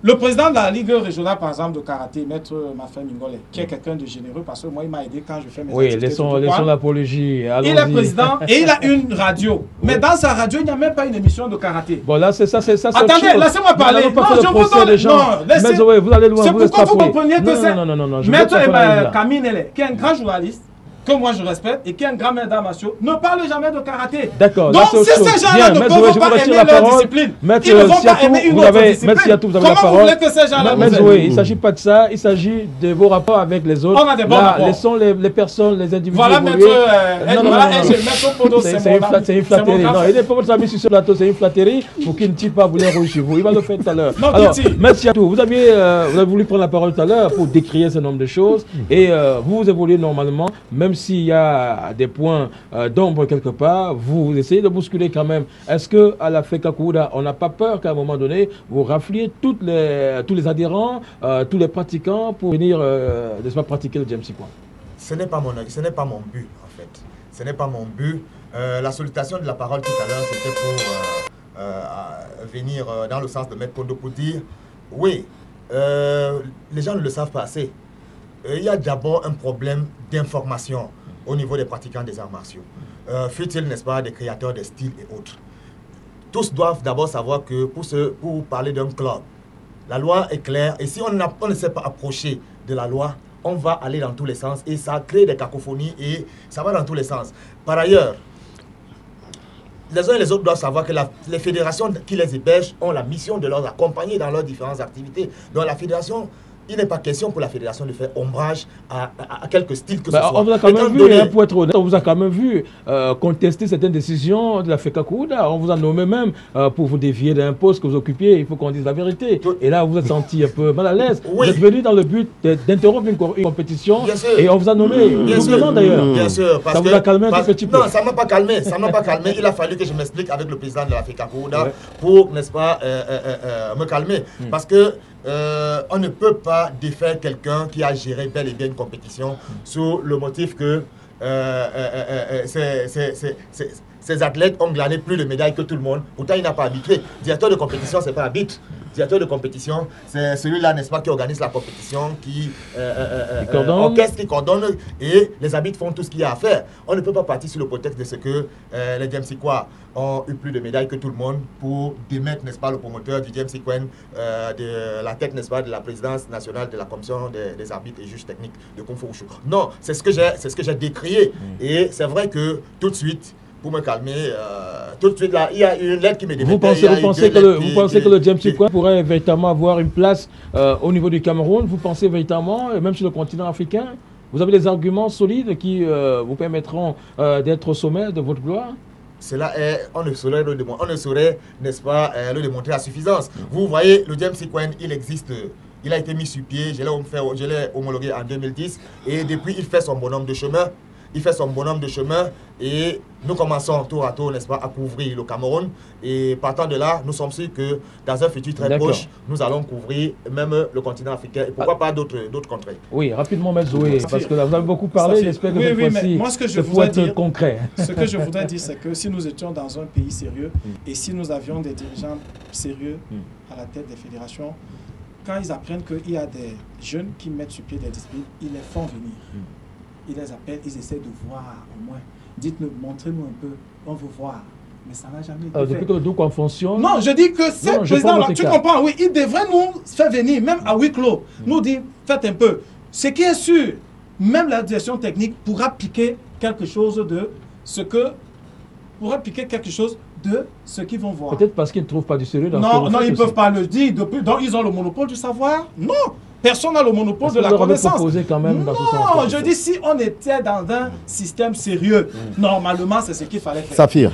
Le président de la Ligue régionale, par exemple, de karaté, Maître Mafé Mingole, qui est quelqu'un de généreux, parce que moi, il m'a aidé quand je fais mes Oui, laissons, laissons l'apologie. Il est président et il a <laughs> une radio. Mais dans sa radio, il n'y a même pas une émission de karaté. Bon, là, c'est ça, c'est ça. Attendez, laissez-moi parler. Non, je vous donne- gens. non, laissez- Mais vous allez loin, C'est vous pour que vous compreniez que c'est. Non, non, non, non, Maître Nele, qui est un grand journaliste, que moi je respecte, et qui est un grand maître d'arts martiaux, ne parle jamais de karaté. D'accord, Donc, si ces gens-là ne peuvent pas aimer la leur parole. discipline, ils ne vont pas aimer une autre avez- discipline. Comment vous parole. voulez que ces gens-là vous aiment? il ne s'agit pas de ça, il s'agit de vos rapports avec les autres. On a des bons rapports. laissons les, les personnes, les individus Voilà. Maître, Podo, C'est une, flatterie. Non, il n'est pas votre ami sur ce plateau, c'est une flatterie pour qu'il ne tire pas bouler rouge chez vous. Il va le faire tout à l'heure. Alors, Titi. Maître Siatou, vous aviez, euh, vous avez voulu prendre la parole tout à l'heure pour décrire certain nombre de choses et euh, vous évoluez normalement, même s'il y a des points euh, d'ombre quelque part, vous essayez de bousculer quand même. Est-ce que à la FECACUDA, on n'a pas peur qu'à un moment donné, vous rafliez toutes les, tous les adhérents, euh, tous les pratiquants pour venir, euh, pratiquer le James Point Ce n'est pas mon ce n'est pas mon but en fait. Ce n'est pas mon but. Euh, la sollicitation de la parole tout à l'heure, c'était pour venir dans le sens de Maître Kondo pour dire oui, les gens ne le savent pas assez. Il y a d'abord un problème d'information au niveau des pratiquants des arts martiaux. Euh, n'est-ce pas, des créateurs de styles et autres? Tous doivent d'abord savoir que pour, se, pour parler d'un club, la loi est claire et si on, ne s'est pas approché de la loi, on va aller dans tous les sens et ça crée des cacophonies et ça va dans tous les sens. Par ailleurs, les uns et les autres doivent savoir que les fédérations qui les hébergent ont la mission de leur accompagner dans leurs différentes activités. Donc la fédération, il n'est pas question pour la fédération de faire ombrage à, à- à quelques styles que Bah, ce soit. on vous a quand même vu, donné- hein, pour être honnête, on vous a quand même vu euh, contester certaines décisions de la FECACUDA. On vous a nommé même euh, pour vous dévier d'un poste que vous occupiez. Il faut qu'on dise la vérité. Et là, vous vous êtes senti un peu mal à l'aise. Vous êtes venu dans le but d'interrompre une, co- une compétition. Bien sûr. Et on vous a nommé Bien sûr. doublement d'ailleurs. Bien sûr. Parce Ça vous a calmé un tout parce- petit peu. Non, ça ne m'a pas calmé. Ça m'a pas calmé. Il a fallu que je m'explique avec le président de la FECACODA Ouais. pour, n'est-ce pas, euh, me calmer. Hmm. Parce que euh, on ne peut pas défaire quelqu'un qui a géré bel et bien une compétition sous le motif que euh, euh, c'est- ces athlètes ont glané plus de médailles que tout le monde. Pourtant, il n'a pas habitué. Directeur de compétition, c'est pas arbitre. directeur de compétition, c'est celui-là, n'est-ce pas, qui organise la compétition, qui euh, euh, euh, Qui coordonne. orchestre, qui coordonne, et les arbitres font tout ce qu'il y a à faire. On ne peut pas partir sur le prétexte de ce que euh, les James Sequoia ont eu plus de médailles que tout le monde pour démettre, n'est-ce pas, le promoteur du James Sequoia euh, de la tête, n'est-ce pas, de la présidence nationale de la commission des, des arbitres et juges techniques de Kung Fu Wushu. Non, c'est ce que j'ai, c'est ce que j'ai décrié. Et c'est vrai que tout de suite, pour me calmer, euh, tout de suite là, il y a une lettre qui me démettait. Vous pensez, vous pensez que le, vous pensez que le James qui- pourrait véritablement avoir une place euh, au niveau du Cameroun? Vous pensez véritablement, et même sur le continent africain? Vous avez des arguments solides qui euh, vous permettront euh, d'être au sommet de votre gloire? Cela est, on ne saurait le démontrer, on ne saurait, n'est-ce pas, euh, le démontrer à suffisance. Vous voyez, le James Sequoia, il existe, euh, il a été mis sur pied, je l'ai homologué en 2010, et depuis, il fait son bonhomme de chemin. Il fait son bonhomme de chemin et nous commençons tour à tour, n'est-ce pas, à couvrir le Cameroun. Et partant de là, nous sommes sûrs que dans un futur très proche, nous allons couvrir même le continent africain et pourquoi pas d'autres d'autres contrées. Oui, rapidement, Maître Zoé, parce que là, vous avez beaucoup parlé, j'espère que oui, cette oui, mais fois-ci, moi, ce que je voudrais être dire, concret. Ce que je voudrais dire, <laughs> c'est que si nous étions dans un pays sérieux et si nous avions des dirigeants sérieux à la tête des fédérations, quand ils apprennent qu'il y a des jeunes qui mettent sur pied des disciplines, ils les font venir. Ils les appellent, ils essaient de voir au moins. Dites-nous, montrez-nous un peu, on veut voir. Mais ça n'a jamais été Euh, depuis que le Doucan fonctionne. Non, je dis que ces présidents-là, tu comprends, oui, ils devraient nous faire venir, même à huis clos, nous dire, faites un peu. Ce qui est sûr, même la direction technique pourra piquer quelque chose de ce que, pourra piquer quelque chose de ce qu'ils vont voir. Peut-être parce qu'ils ne trouvent pas du sérieux dans Non, non, ils ne peuvent pas le dire. Depuis, donc, ils ont le monopole du savoir Non, personne n'a le monopole de la connaissance. proposé quand même dans ce sens, non, je dis si on était dans un système sérieux, normalement, c'est ce qu'il fallait faire. Saphir.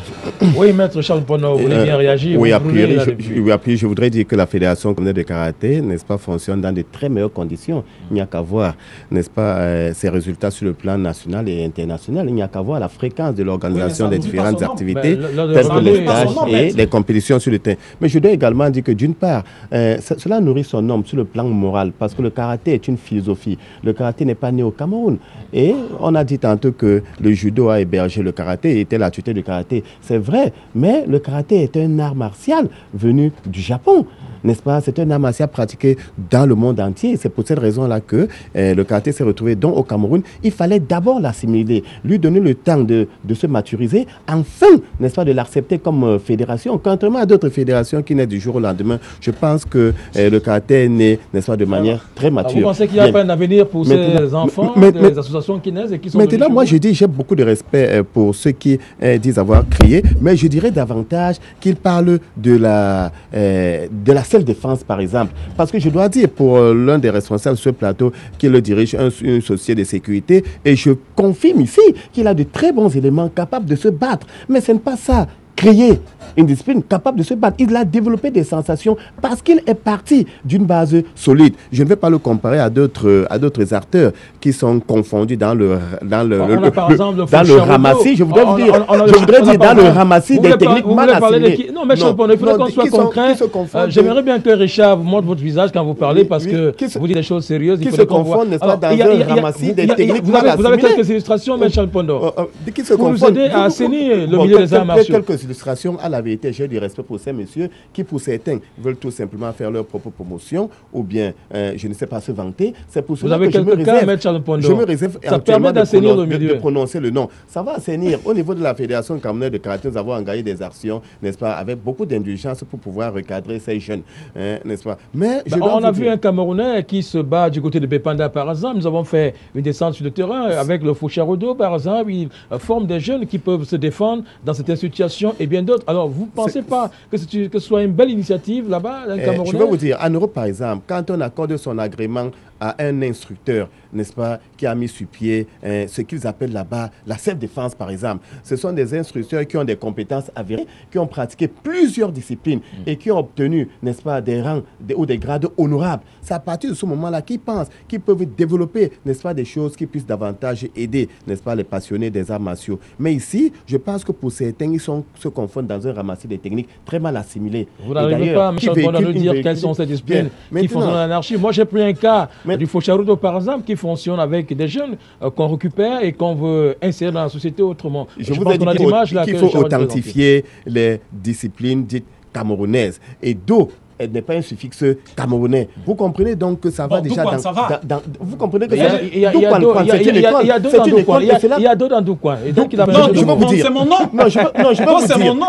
Oui, maître Charles Pono, vous voulez Euh, bien réagir Oui, vous a brûlez priori, là je, je- voudrais dire que la fédération de karaté, n'est-ce pas, fonctionne dans de très meilleures conditions. Il n'y a qu'à voir, n'est-ce pas, euh, ses résultats sur le plan national et international. Il n'y a qu'à voir la fréquence de l'organisation Oui, des différentes activités, le- le- telles que les son nom, et maître. les compétitions sur le terrain. Mais je dois également dire que d'une part, euh, ça- cela nourrit son homme sur le plan moral, parce que le karaté est une philosophie. Le karaté n'est pas né au Cameroun. Et on a dit tantôt que le judo a hébergé le karaté, et était la tutelle du karaté. C'est vrai, mais le karaté est un art martial venu du Japon. N'est-ce pas? C'est un art martial pratiqué dans le monde entier. C'est pour cette raison-là que euh, le karaté s'est retrouvé donc au Cameroun. Il fallait d'abord l'assimiler, lui donner le temps de, de se maturiser, enfin, n'est-ce pas, de l'accepter comme euh, fédération. Contrairement à d'autres fédérations qui naissent du jour au lendemain, je pense que euh, le karaté est né, n'est-ce pas, de manière très mature. vous pensez qu'il n'y a Bien. pas un avenir pour ces enfants, mais- des mais- associations qui naissent et qui sont Maintenant, moi, je dis, j'ai beaucoup de respect euh, pour ceux qui euh, disent avoir crié, mais je dirais davantage qu'ils parlent de la, euh, de la self-défense, par exemple. Parce que je dois dire, pour euh, l'un des responsables de ce plateau, qui le dirige, un- une société de sécurité, et je confirme ici qu'il a de très bons éléments capables de se battre. Mais ce n'est pas ça. Créer une discipline capable de se battre. Il a développé des sensations parce qu'il est parti d'une base solide. Je ne vais pas le comparer à d'autres à d'autres acteurs qui sont confondus dans le dans le, le- a par le- exemple le dans le ramassis. Je voudrais On- dire, on- on je voudrais dire dans le ramassis des techniques mal assimilées. qui- Non, mais Pono, il faudrait qu'on soit concret. Euh, J'aimerais bien que Richard vous montre votre visage quand vous parlez Oui, parce oui, que se- vous dites des choses sérieuses. qui se confondent, n'est-ce pas, dans a- ramassis vous- des techniques mal avez- Vous avez quelques illustrations, M. Charles Pondo. Euh, euh, de qui se Pour nous aider à assainir le milieu des arts martiaux. Quelques illustrations à la vérité. J'ai du respect pour ces messieurs qui, pour certains, veulent tout simplement faire leur propre promotion ou bien, euh, je ne sais pas, se vanter. C'est pour cela avez que je me quelques cas, réserve. M. Charles Pondo. Je me réserve Ça permet de d'assainir le de- de prononcer le nom. Ça va assainir. Au niveau de la Fédération camerounaise de karaté, nous avons engagé des actions, n'est-ce pas, avec beaucoup d'indulgence pour pouvoir recadrer ces jeunes, hein, n'est-ce pas. Mais je Bah, on a vu un Camerounais qui se bat du côté de Bepanda, par exemple. Nous avons fait une descente sur le terrain avec le Foucharodo, par exemple. Il euh, forme des jeunes qui peuvent se défendre dans cette situation et bien d'autres. Alors, vous ne pensez pas que, ce soit une belle initiative là-bas, d'un Eh, Camerounais je vais vous dire, en Europe par exemple, quand on accorde son agrément à un instructeur, n'est-ce pas, qui a mis sur pied euh, ce qu'ils appellent là-bas la self-défense par exemple, ce sont des instructeurs qui ont des compétences avérées, qui ont pratiqué plusieurs disciplines et qui ont obtenu, n'est-ce pas, des rangs des- ou des grades honorables. C'est à partir de ce moment-là qu'ils pensent qu'ils peuvent développer, n'est-ce pas, des choses qui puissent davantage aider, n'est-ce pas, les passionnés des arts martiaux. Mais ici, je pense que pour certains, ils sont, se confondent dans un ramassis des techniques très mal assimilées. Vous n'arrivez pas, M. À nous dire quelles sont ces disciplines qui Maintenant- fonctionnent en anarchie. Moi, j'ai pris un cas du Faucharudo, par exemple, qui fonctionne avec des jeunes euh, qu'on récupère et qu'on veut insérer dans la société autrement. Je, vous pense ai dit qu'on a qu'il faut, que faut présente. authentifier les disciplines dites camerounaises. Et d'où elle n'est pas un suffixe camerounais. Vous comprenez donc que ça va Bon, déjà dans, ça va. dans- dans- Vous comprenez que ça- il y a- C'est dans a- et c'est là- il y a d'autres dans Doukouane. Et donc, il a Non, besoin de je vais vous vous dire. dire. c'est mon nom. Non, je vais, vous c'est dire. mon nom.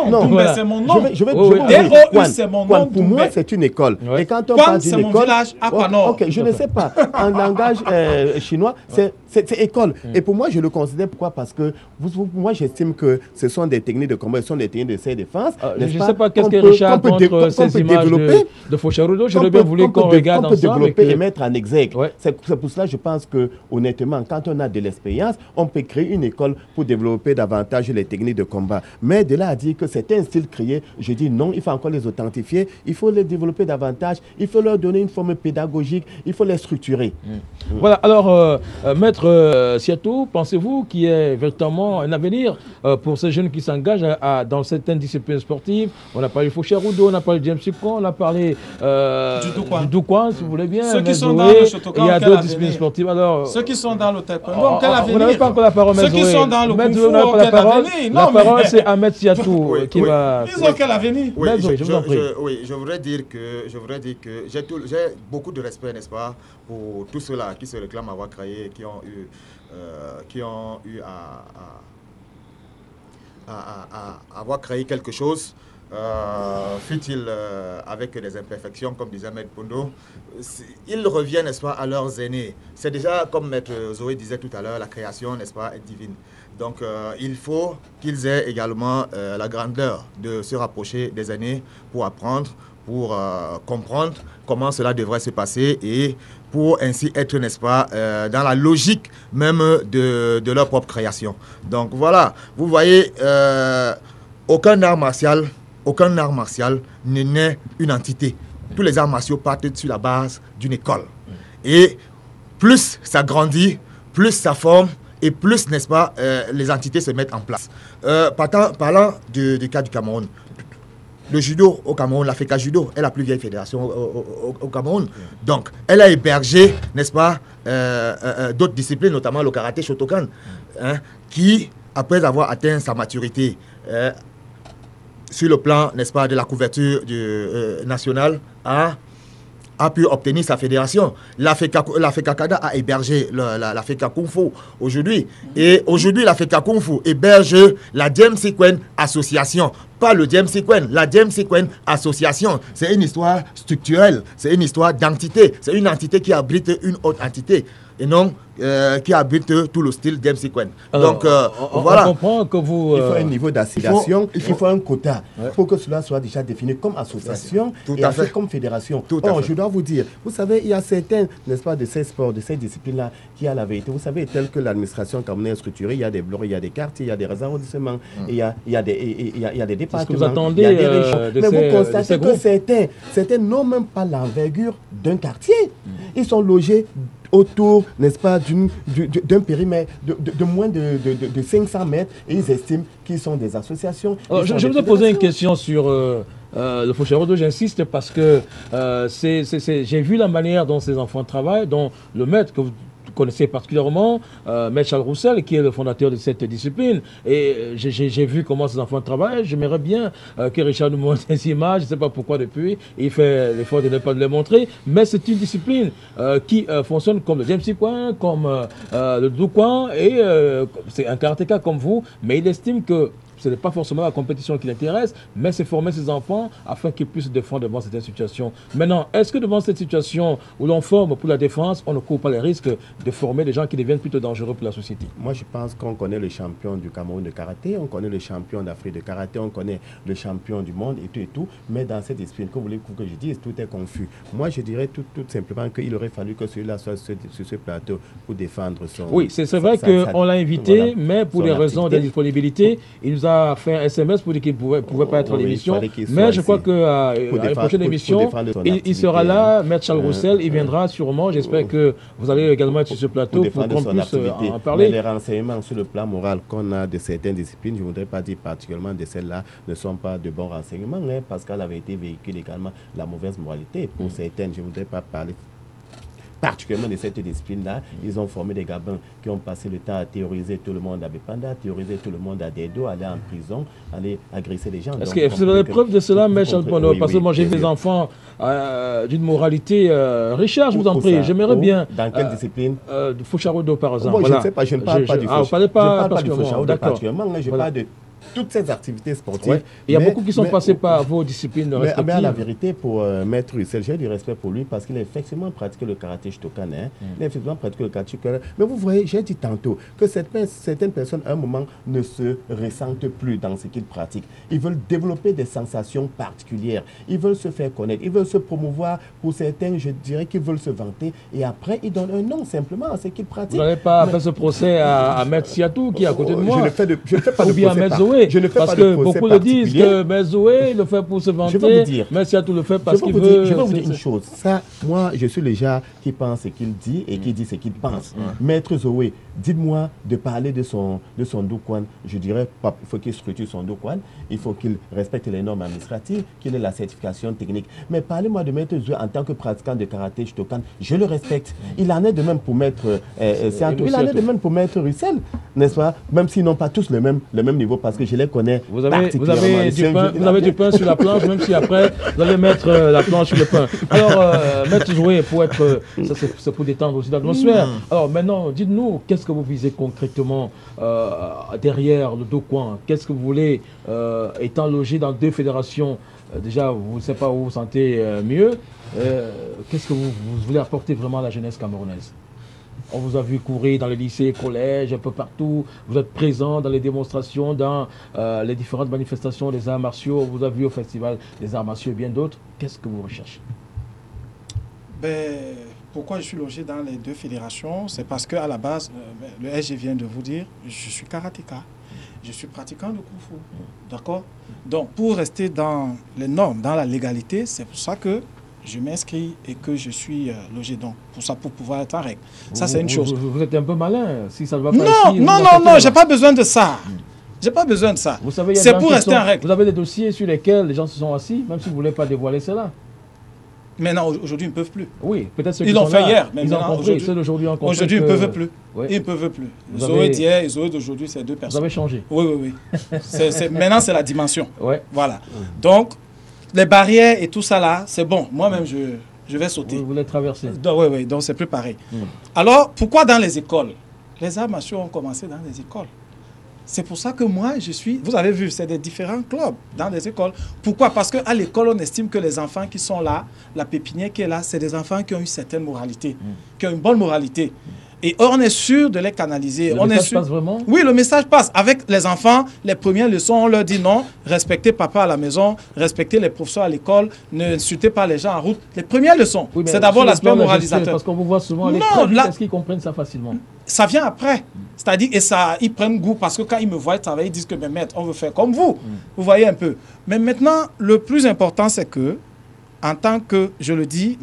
C'est mon nom. Je vais, c'est mon nom, Pour moi, c'est une école. Et quand on parle c'est d'une mon école. village, Aquanor. Ok, je ne sais pas. En langage euh, chinois, c'est école. Et pour moi, je le considère pourquoi? Parce que moi, j'estime que ce sont des techniques de combat, ce sont des techniques de défense. Euh, n'est-ce Je ne sais pas? qu'est-ce que Richard contre ces peut images de, développer. de Faucharudo. qu'on J'aurais peut- bien voulu qu'on peut- regarde peut ensemble. développer et et que- mettre en exergue. C'est c'est pour cela que je pense que, honnêtement, quand on a de l'expérience, on peut créer une école pour développer davantage les techniques de combat. Mais de là à dire que c'est un style créé, je dis non, il faut encore les authentifier, il faut les développer davantage, il faut leur donner une forme pédagogique, il faut les structurer. Voilà, alors, euh, euh, Maître euh, Siatou, pensez-vous qu'il y ait véritablement un avenir euh, pour ces jeunes qui s'engagent dans certaines disciplines sportives? On a parlé de Foucharudo, on a parlé de James Sipon, on a parlé euh, Du Doukouane, si vous voulez bien. Ceux qui sont dans le Shotokan, Il y a d'autres disciplines avenir sportives. Alors, Ceux qui sont dans le taekwondo, Oh, quel avenir Vous n'avez pas encore la parole, Ceux qui sont dans le kung la quel parole. avenir La parole, c'est Ahmed Siatou euh, qui oui. va... Ils ont quel avenir Oui, je, vous en prie. je- oui, je voudrais dire que, je voudrais dire que j'ai, beaucoup de respect, n'est-ce pas, pour tous ceux-là qui se réclament avoir créé, qui ont eu, euh, qui ont eu à, à- à- à- à avoir créé quelque chose. Euh, fut-il euh, avec des imperfections, comme disait Maître Pondo, ils reviennent, n'est-ce pas, à leurs aînés. C'est déjà, comme Maître Zoé disait tout à l'heure, la création, n'est-ce pas, est divine. Donc, euh, il faut qu'ils aient également euh, la grandeur de se rapprocher des aînés pour apprendre, pour comprendre comment cela devrait se passer et pour ainsi être, n'est-ce pas, dans la logique même de, leur propre création. Donc, voilà, vous voyez, aucun art martial, aucun art martial ne naît une entité. Tous les arts martiaux partent sur la base d'une école. Et plus ça grandit, plus ça forme et plus, n'est-ce pas, euh, les entités se mettent en place. Euh, parlant du, cas du Cameroun, le judo au Cameroun, l'Africa Judo est la plus vieille fédération au, Cameroun. Donc, elle a hébergé, n'est-ce pas, euh, d'autres disciplines, notamment le karaté Shotokan, hein, qui, après avoir atteint sa maturité, sur le plan, n'est-ce pas, de la couverture euh, nationale, a, a pu obtenir sa fédération. La FECA, la FECACADA a hébergé la, FECA Kung Fu aujourd'hui. Et aujourd'hui, la FECA Kung Fu héberge la James Sequen Association. Pas le James Sequen, la James Association. C'est une histoire structurelle, c'est une histoire d'entité. C'est une entité qui abrite une autre entité et non euh, qui abrite tout le style James Sequen. Alors, Donc, euh, on, on voilà. comprend que vous... Il faut euh, un niveau d'association, il il faut- faut, un quota pour que cela soit déjà défini comme association Tout et à ensuite fait. comme fédération. Tout à Or, fait. je dois vous dire, vous savez, il y a certains, n'est-ce pas, de ces sports, de ces disciplines-là, qui a la vérité. Vous savez, tel que l'administration camerounaise est structurée, il y a des blocs, il y a des quartiers, il y a des arrondissements, Mm. il y a, il y a des, il y a, il y a des ce départements. que vous attendez, il y a des euh, régions. de Mais ces- vous constatez ces que groupes. certains, certains n'ont même pas l'envergure d'un quartier. Mm. Ils sont logés autour, n'est-ce pas, d'un périmètre de, de- de moins de, de- de- de 500 mètres. Et ils estiment qu'ils sont des associations. Alors, je, je ai posé une question sur euh, euh, le Faucherodo, j'insiste parce que euh, j'ai vu la manière dont ces enfants travaillent, dont le maître que vous connaissez particulièrement, euh, Maître Charles Roussel, qui est le fondateur de cette discipline. Et euh, j'ai- vu comment ces enfants travaillent. J'aimerais bien euh, que Richard nous montre ces images. Je ne sais pas pourquoi depuis. Il fait l'effort de ne pas les montrer. Mais c'est une discipline euh, qui fonctionne comme le James Coin, comme le Doukouan. Et c'est un karatéka comme vous. Mais il estime que ce n'est pas forcément la compétition qui l'intéresse, mais c'est former ses enfants afin qu'ils puissent se défendre devant certaines situations. Maintenant, est-ce que devant cette situation où l'on forme pour la défense, on ne court pas les risques de former des gens qui deviennent plutôt dangereux pour la société? Moi, je pense qu'on connaît le champion du Cameroun de karaté, on connaît le champion d'Afrique de karaté, on connaît le champion du monde et tout et tout. Mais dans cette discipline, que vous voulez que je dise, tout est confus. Moi, je dirais tout, tout simplement qu'il aurait fallu que celui-là soit sur, sur ce plateau pour défendre son. Oui, c'est vrai qu'on l'a invité, voilà, mais pour des raisons de activité. disponibilité, il nous a fait un SMS pour dire qu'il ne pouvait, pouvait pas être à l'émission. Mais je crois qu'à Pour la prochaine émission, il, sera là, hein. Maître Charles Euh, Roussel, il euh, viendra sûrement. J'espère que vous allez également être sur ce plateau pour qu'on puisse euh, en parler. Mais les renseignements sur le plan moral qu'on a de certaines disciplines, je ne voudrais pas dire particulièrement de celles-là, ne sont pas de bons renseignements, hein, parce qu'elle avait été véhicule également la mauvaise moralité. Mm. Pour certaines, je ne voudrais pas parler particulièrement de cette discipline-là. Ils ont formé des Gabins qui ont passé le temps à théoriser tout le monde à Bepanda, à théoriser tout le monde à Dedo, aller en prison, aller agresser les gens. Est-ce que vous avez preuve de cela, M. Charles comprenez- Pono oui, Parce que moi, j'ai des enfants euh, d'une moralité. euh, Richard, je vous en prie, j'aimerais bien. Dans quelle euh, discipline? euh, Foucharodo, par exemple. Moi, je voilà. ne sais pas, je ne parle pas du Ah, vous fauch- parlez je pas ne parle pas du particulièrement, je Voilà. parle de toutes ces activités sportives. Ouais. Il y a Mais- beaucoup qui sont mais- passés par vos disciplines mais, respectives. mais à la vérité, pour euh, Maître Hussel, j'ai du respect pour lui parce qu'il a effectivement pratiqué le karaté Shotokan. Hein. Mm. Il a effectivement pratiqué le karaté Shotokan. Mais vous voyez, j'ai dit tantôt que certaines, certaines personnes, à un moment, ne se ressentent plus dans ce qu'ils pratiquent. Ils veulent développer des sensations particulières. Ils veulent se faire connaître. Ils veulent se promouvoir. Pour certains, je dirais qu'ils veulent se vanter. Et après, ils donnent un nom simplement à ce qu'ils pratiquent. Vous n'allez pas faire ce procès à, à Maître Siatou qui est à côté de Oh, moi. Je ne fais, de, je ne fais pas Ou de bien procès Maître Je ne fais Parce pas que de beaucoup le disent que Maître Zoé le fait pour se vanter. Je vais vous dire. Maître Siatou le fait parce qu'il vous dire- veut. je vais vous dire une chose. Ça, moi, je suis le gars qui pense ce qu'il dit et qui dit ce qu'il pense. Maître Zoé, dites-moi de parler de son, de son. Je dirais, pas- il faut qu'il structure son Dokwan. Il faut qu'il respecte les normes administratives, qu'il ait la certification technique. Mais parlez-moi de Maître Zoé en tant que pratiquant de karaté Shotokan. Je le respecte. Il en est de même pour Maître euh, euh. Il en est de même pour Maître Russell, n'est-ce pas? Même s'ils n'ont pas tous le même, le même niveau parce que je les connais Vous avez, vous avez, du pain, jeu- vous avez du pain sur la planche, même si après, vous allez mettre euh, la planche sur le pain. Alors, euh, Maître Joué, pour être, euh, ça c'est pour détendre aussi l'atmosphère. Mm. Alors maintenant, dites-nous, qu'est-ce que vous visez concrètement euh, derrière le Dokwan Qu'est-ce que vous voulez, euh, étant logé dans deux fédérations euh, Déjà, vous ne savez pas où vous vous sentez euh, mieux. Euh, qu'est-ce que vous, vous voulez apporter vraiment à la jeunesse camerounaise? On vous a vu courir dans les lycées, collèges, un peu partout. Vous êtes présent dans les démonstrations, dans euh, les différentes manifestations des arts martiaux. On vous a vu au festival des arts martiaux et bien d'autres. Qu'est-ce que vous recherchez? Ben, pourquoi je suis logé dans les deux fédérations? C'est parce qu'à la base, euh, le SG vient de vous dire, je suis karatéka, je suis pratiquant de Kung Fu. D'accord? Donc, pour rester dans les normes, dans la légalité, c'est pour ça que je m'inscris et que je suis euh, logé. Donc, pour ça, pour pouvoir être en règle. Ça, Vous- c'est une vous- chose. Vous, vous êtes un peu malin. Si ça ne va pas Non, ici, vous non, non, non, j'ai pas besoin de ça. J'ai pas besoin de ça. Vous C'est pour rester sont- en règle. Vous avez des dossiers sur lesquels les gens se sont assis, même si vous ne voulez pas dévoiler cela. Maintenant, aujourd'hui, ils ne peuvent plus. Oui, peut-être Ils l'ont fait là, hier. Mais ils ont maintenant, compris. aujourd'hui- Aujourd'hui, ils ne peuvent plus. Ils ne peuvent plus. Vous Zoé avez- d'hier et Zoé d'aujourd'hui, c'est deux personnes. avez changé. Oui, oui, oui. Maintenant, c'est la dimension. Ouais. Voilà. Donc, les barrières et tout ça là, c'est bon. Moi-même, je, je vais sauter. Vous voulez traverser. Donc, oui, oui. Donc, c'est plus pareil. Mm. Alors, pourquoi dans les écoles? Les arts martiaux ont commencé dans les écoles. C'est pour ça que moi, je suis... Vous avez vu, c'est des différents clubs dans les écoles. Pourquoi? Parce qu'à l'école, on estime que les enfants qui sont là, la pépinière qui est là, c'est des enfants qui ont une certaine moralité, qui ont une bonne moralité. Et on est sûr de les canaliser. Le on message est sûr... passe vraiment? Oui, le message passe. Avec les enfants, les premières leçons, on leur dit non, respectez papa à la maison, respectez les professeurs à l'école, ne insultez pas les gens en route. Les premières leçons, Oui, c'est d'abord l'aspect la moralisateur. Parce qu'on vous voit souvent aller Non, là- est-ce qu'ils comprennent ça facilement? Ça vient après. C'est-à-dire, et ça, ils prennent goût parce que quand ils me voient travailler, ils disent que, mais maître, on veut faire comme vous. Vous voyez un peu. Mais maintenant, le plus important, c'est que, en tant que, je le dis,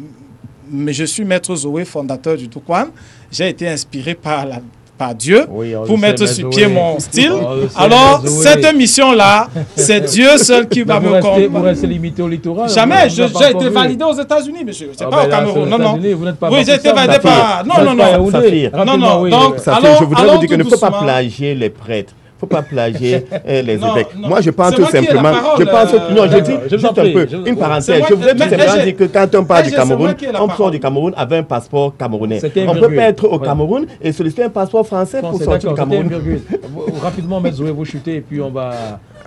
mais je suis maître Zoé, fondateur du Tukwan, j'ai été inspiré par la par Dieu Oui, pour mettre sait, sur pied mon style. On Alors, cette mission-là, c'est Dieu seul qui va me vous restez, vous restez limité au littoral. Jamais, j'ai été validé aux États-Unis, monsieur. C'est Ah, pas ben au Cameroun. Non, non. Vous n'êtes pas Oui, j'ai été validé par. Non, non, non. Non, non. Donc, je voudrais vous dire qu'il ne faut pas plagier les prêtres. Faut pas plagier <laughs> euh, les Non, évêques. non. Moi, je pense tout simplement. parole, je pense, euh, non, je dis je juste un peu, je- une parenthèse. Je voudrais tout simplement dire que quand on parle du Cameroun, on sort du Cameroun avec un passeport camerounais. On peut pas être au. Cameroun et solliciter un passeport français pour sortir du Cameroun. Rapidement, Maître Zoé, vous chutez et puis on va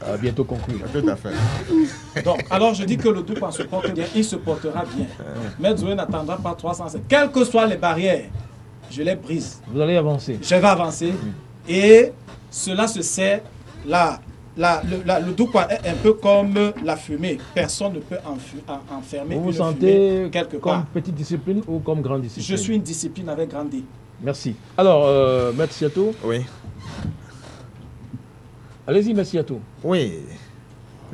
euh, bientôt conclure. Tout à fait. Donc, alors je dis que le Doupan se porte bien, il se portera bien. Mais Zoé n'attendra pas 307. Quelles que soient les barrières, je les brise. Vous allez avancer. Je vais avancer. Et cela se sait, la, la, le, la- le est un peu comme la fumée. Personne ne peut enfermer Vous vous une sentez fumée quelque comme part. petite discipline ou comme grande discipline? Je suis une discipline avec grandi. Merci. Alors, euh, Maître Siato Oui. Allez-y, Maître Siato. Oui.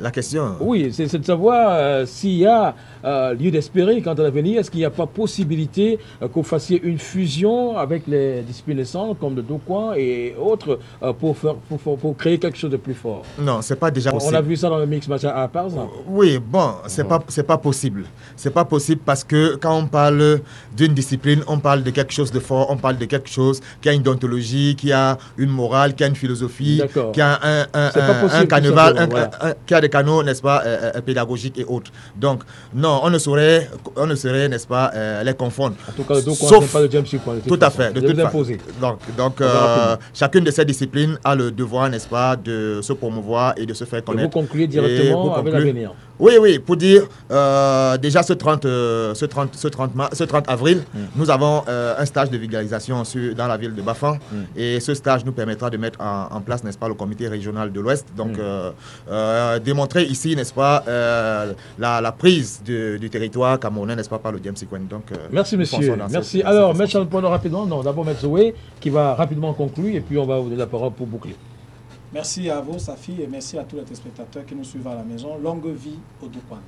La question. Oui, c'est de savoir euh, s'il y a euh, lieu d'espérer quant à l'avenir. Est-ce qu'il n'y a pas possibilité euh, que vous fassiez une fusion avec les disciplines naissantes comme le Dokwan et autres euh, pour, faire, pour, pour- pour créer quelque chose de plus fort? Non, c'est pas déjà On- possible. On a vu ça dans le mix match à par exemple. Oui, bon, c'est pas c'est pas possible. C'est pas possible parce que quand on parle d'une discipline, on parle de quelque chose de fort, on parle de quelque chose qui a une déontologie, qui a une morale, qui a une philosophie, qui a un, un, un- carnaval, voilà. qui a des canaux, n'est-ce pas, euh, euh, pédagogiques et autres. Donc, non, on ne saurait, on ne saurait, n'est-ce pas, euh, les confondre. En tout cas, le Dokwan, Sauf- pas James de toute Tout à fait, de Vous toute vous imposez. Donc, donc On euh, chacune de ces disciplines a le devoir, n'est-ce pas, de se promouvoir et de se faire vous connaître. concluez Et directement pour avec conclure- l'avenir. Oui, oui, pour dire, euh, déjà ce 30, euh, ce 30, ce 30, ma- ce 30 avril, Mm. nous avons euh, un stage de vulgarisation sur- dans la ville de Bafan. Mm. Et ce stage nous permettra de mettre en, en place, n'est-ce pas, le comité régional de l'Ouest. Donc, Mm. Démontrer ici, n'est-ce pas, euh, la, la prise du, du territoire camerounais, n'est-ce pas, par le James. Donc, euh, Merci monsieur. Merci. cette- Alors, cette M. Charles Pono rapidement. Non, d'abord M. Zoé qui va rapidement conclure et puis on va vous donner la parole pour boucler. Merci à vous, Safi, et merci à tous les téléspectateurs qui nous suivent à la maison. Longue vie au Doukwan.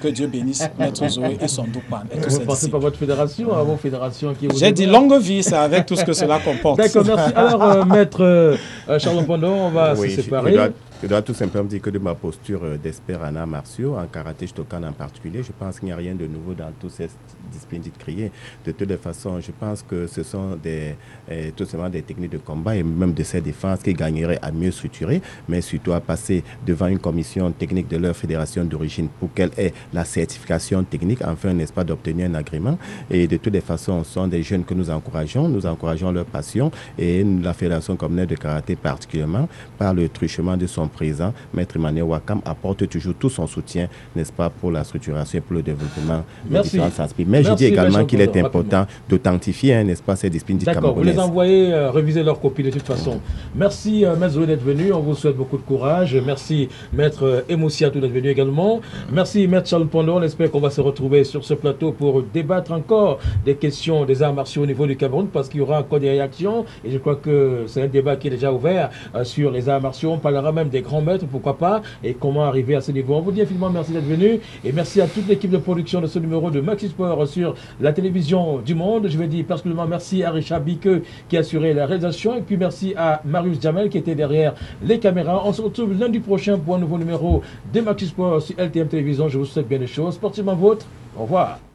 Que Dieu bénisse <laughs> Maître Zoé et son Doukwan. Et Vous ses pensez pas à votre fédération, à vos fédérations qui vous J'ai dit longue vie, c'est avec tout ce que cela comporte. D'accord, merci. Alors, euh, <laughs> Maître euh, Charles on va Oui, se je- séparer. Je dois, tout simplement dire que de ma posture euh, d'expert en arts martiaux, en karaté Shotokan en particulier, je pense qu'il n'y a rien de nouveau dans toutes ces disciplines dites criées. De toutes les façons, je pense que ce sont des, euh, tout simplement des techniques de combat et même de ces défenses qui gagneraient à mieux structurer, mais surtout à passer devant une commission technique de leur fédération d'origine pour qu'elle ait la certification technique, afin, n'est-ce pas, d'obtenir un agrément. Et de toutes les façons, ce sont des jeunes que nous encourageons, nous encourageons leur passion et la fédération communautaire de karaté particulièrement, par le truchement de son président, Maître Emmanuel Wakam, apporte toujours tout son soutien, n'est-ce pas, pour la structuration et pour le développement des Merci. différents aspects. Mais je dis également qu'il est important d'authentifier, hein, n'est-ce pas, ces disciplines D'accord, vous les envoyez euh, réviser leur copie de toute façon. Merci euh, Maître Zoé d'être venu, on vous souhaite beaucoup de courage. Merci Maître euh, Emossiatou d'être venu également. Merci Maître Charles Pondon, on espère qu'on va se retrouver sur ce plateau pour débattre encore des questions des arts martiaux au niveau du Cameroun parce qu'il y aura encore des réactions et je crois que c'est un débat qui est déjà ouvert euh, sur les arts martiaux. On parlera même des grands maîtres, pourquoi pas, et comment arriver à ce niveau. On vous dit infiniment merci d'être venu et merci à toute l'équipe de production de ce numéro de Maxi Sport sur la télévision du monde. Je vais dire particulièrement merci à Richard Biqueux qui a assuré la réalisation et puis merci à Marius Jamel qui était derrière les caméras. On se retrouve lundi prochain pour un nouveau numéro de Maxi Sport sur LTM Télévision. Je vous souhaite bien des choses. Sportivement vôtre. Au revoir.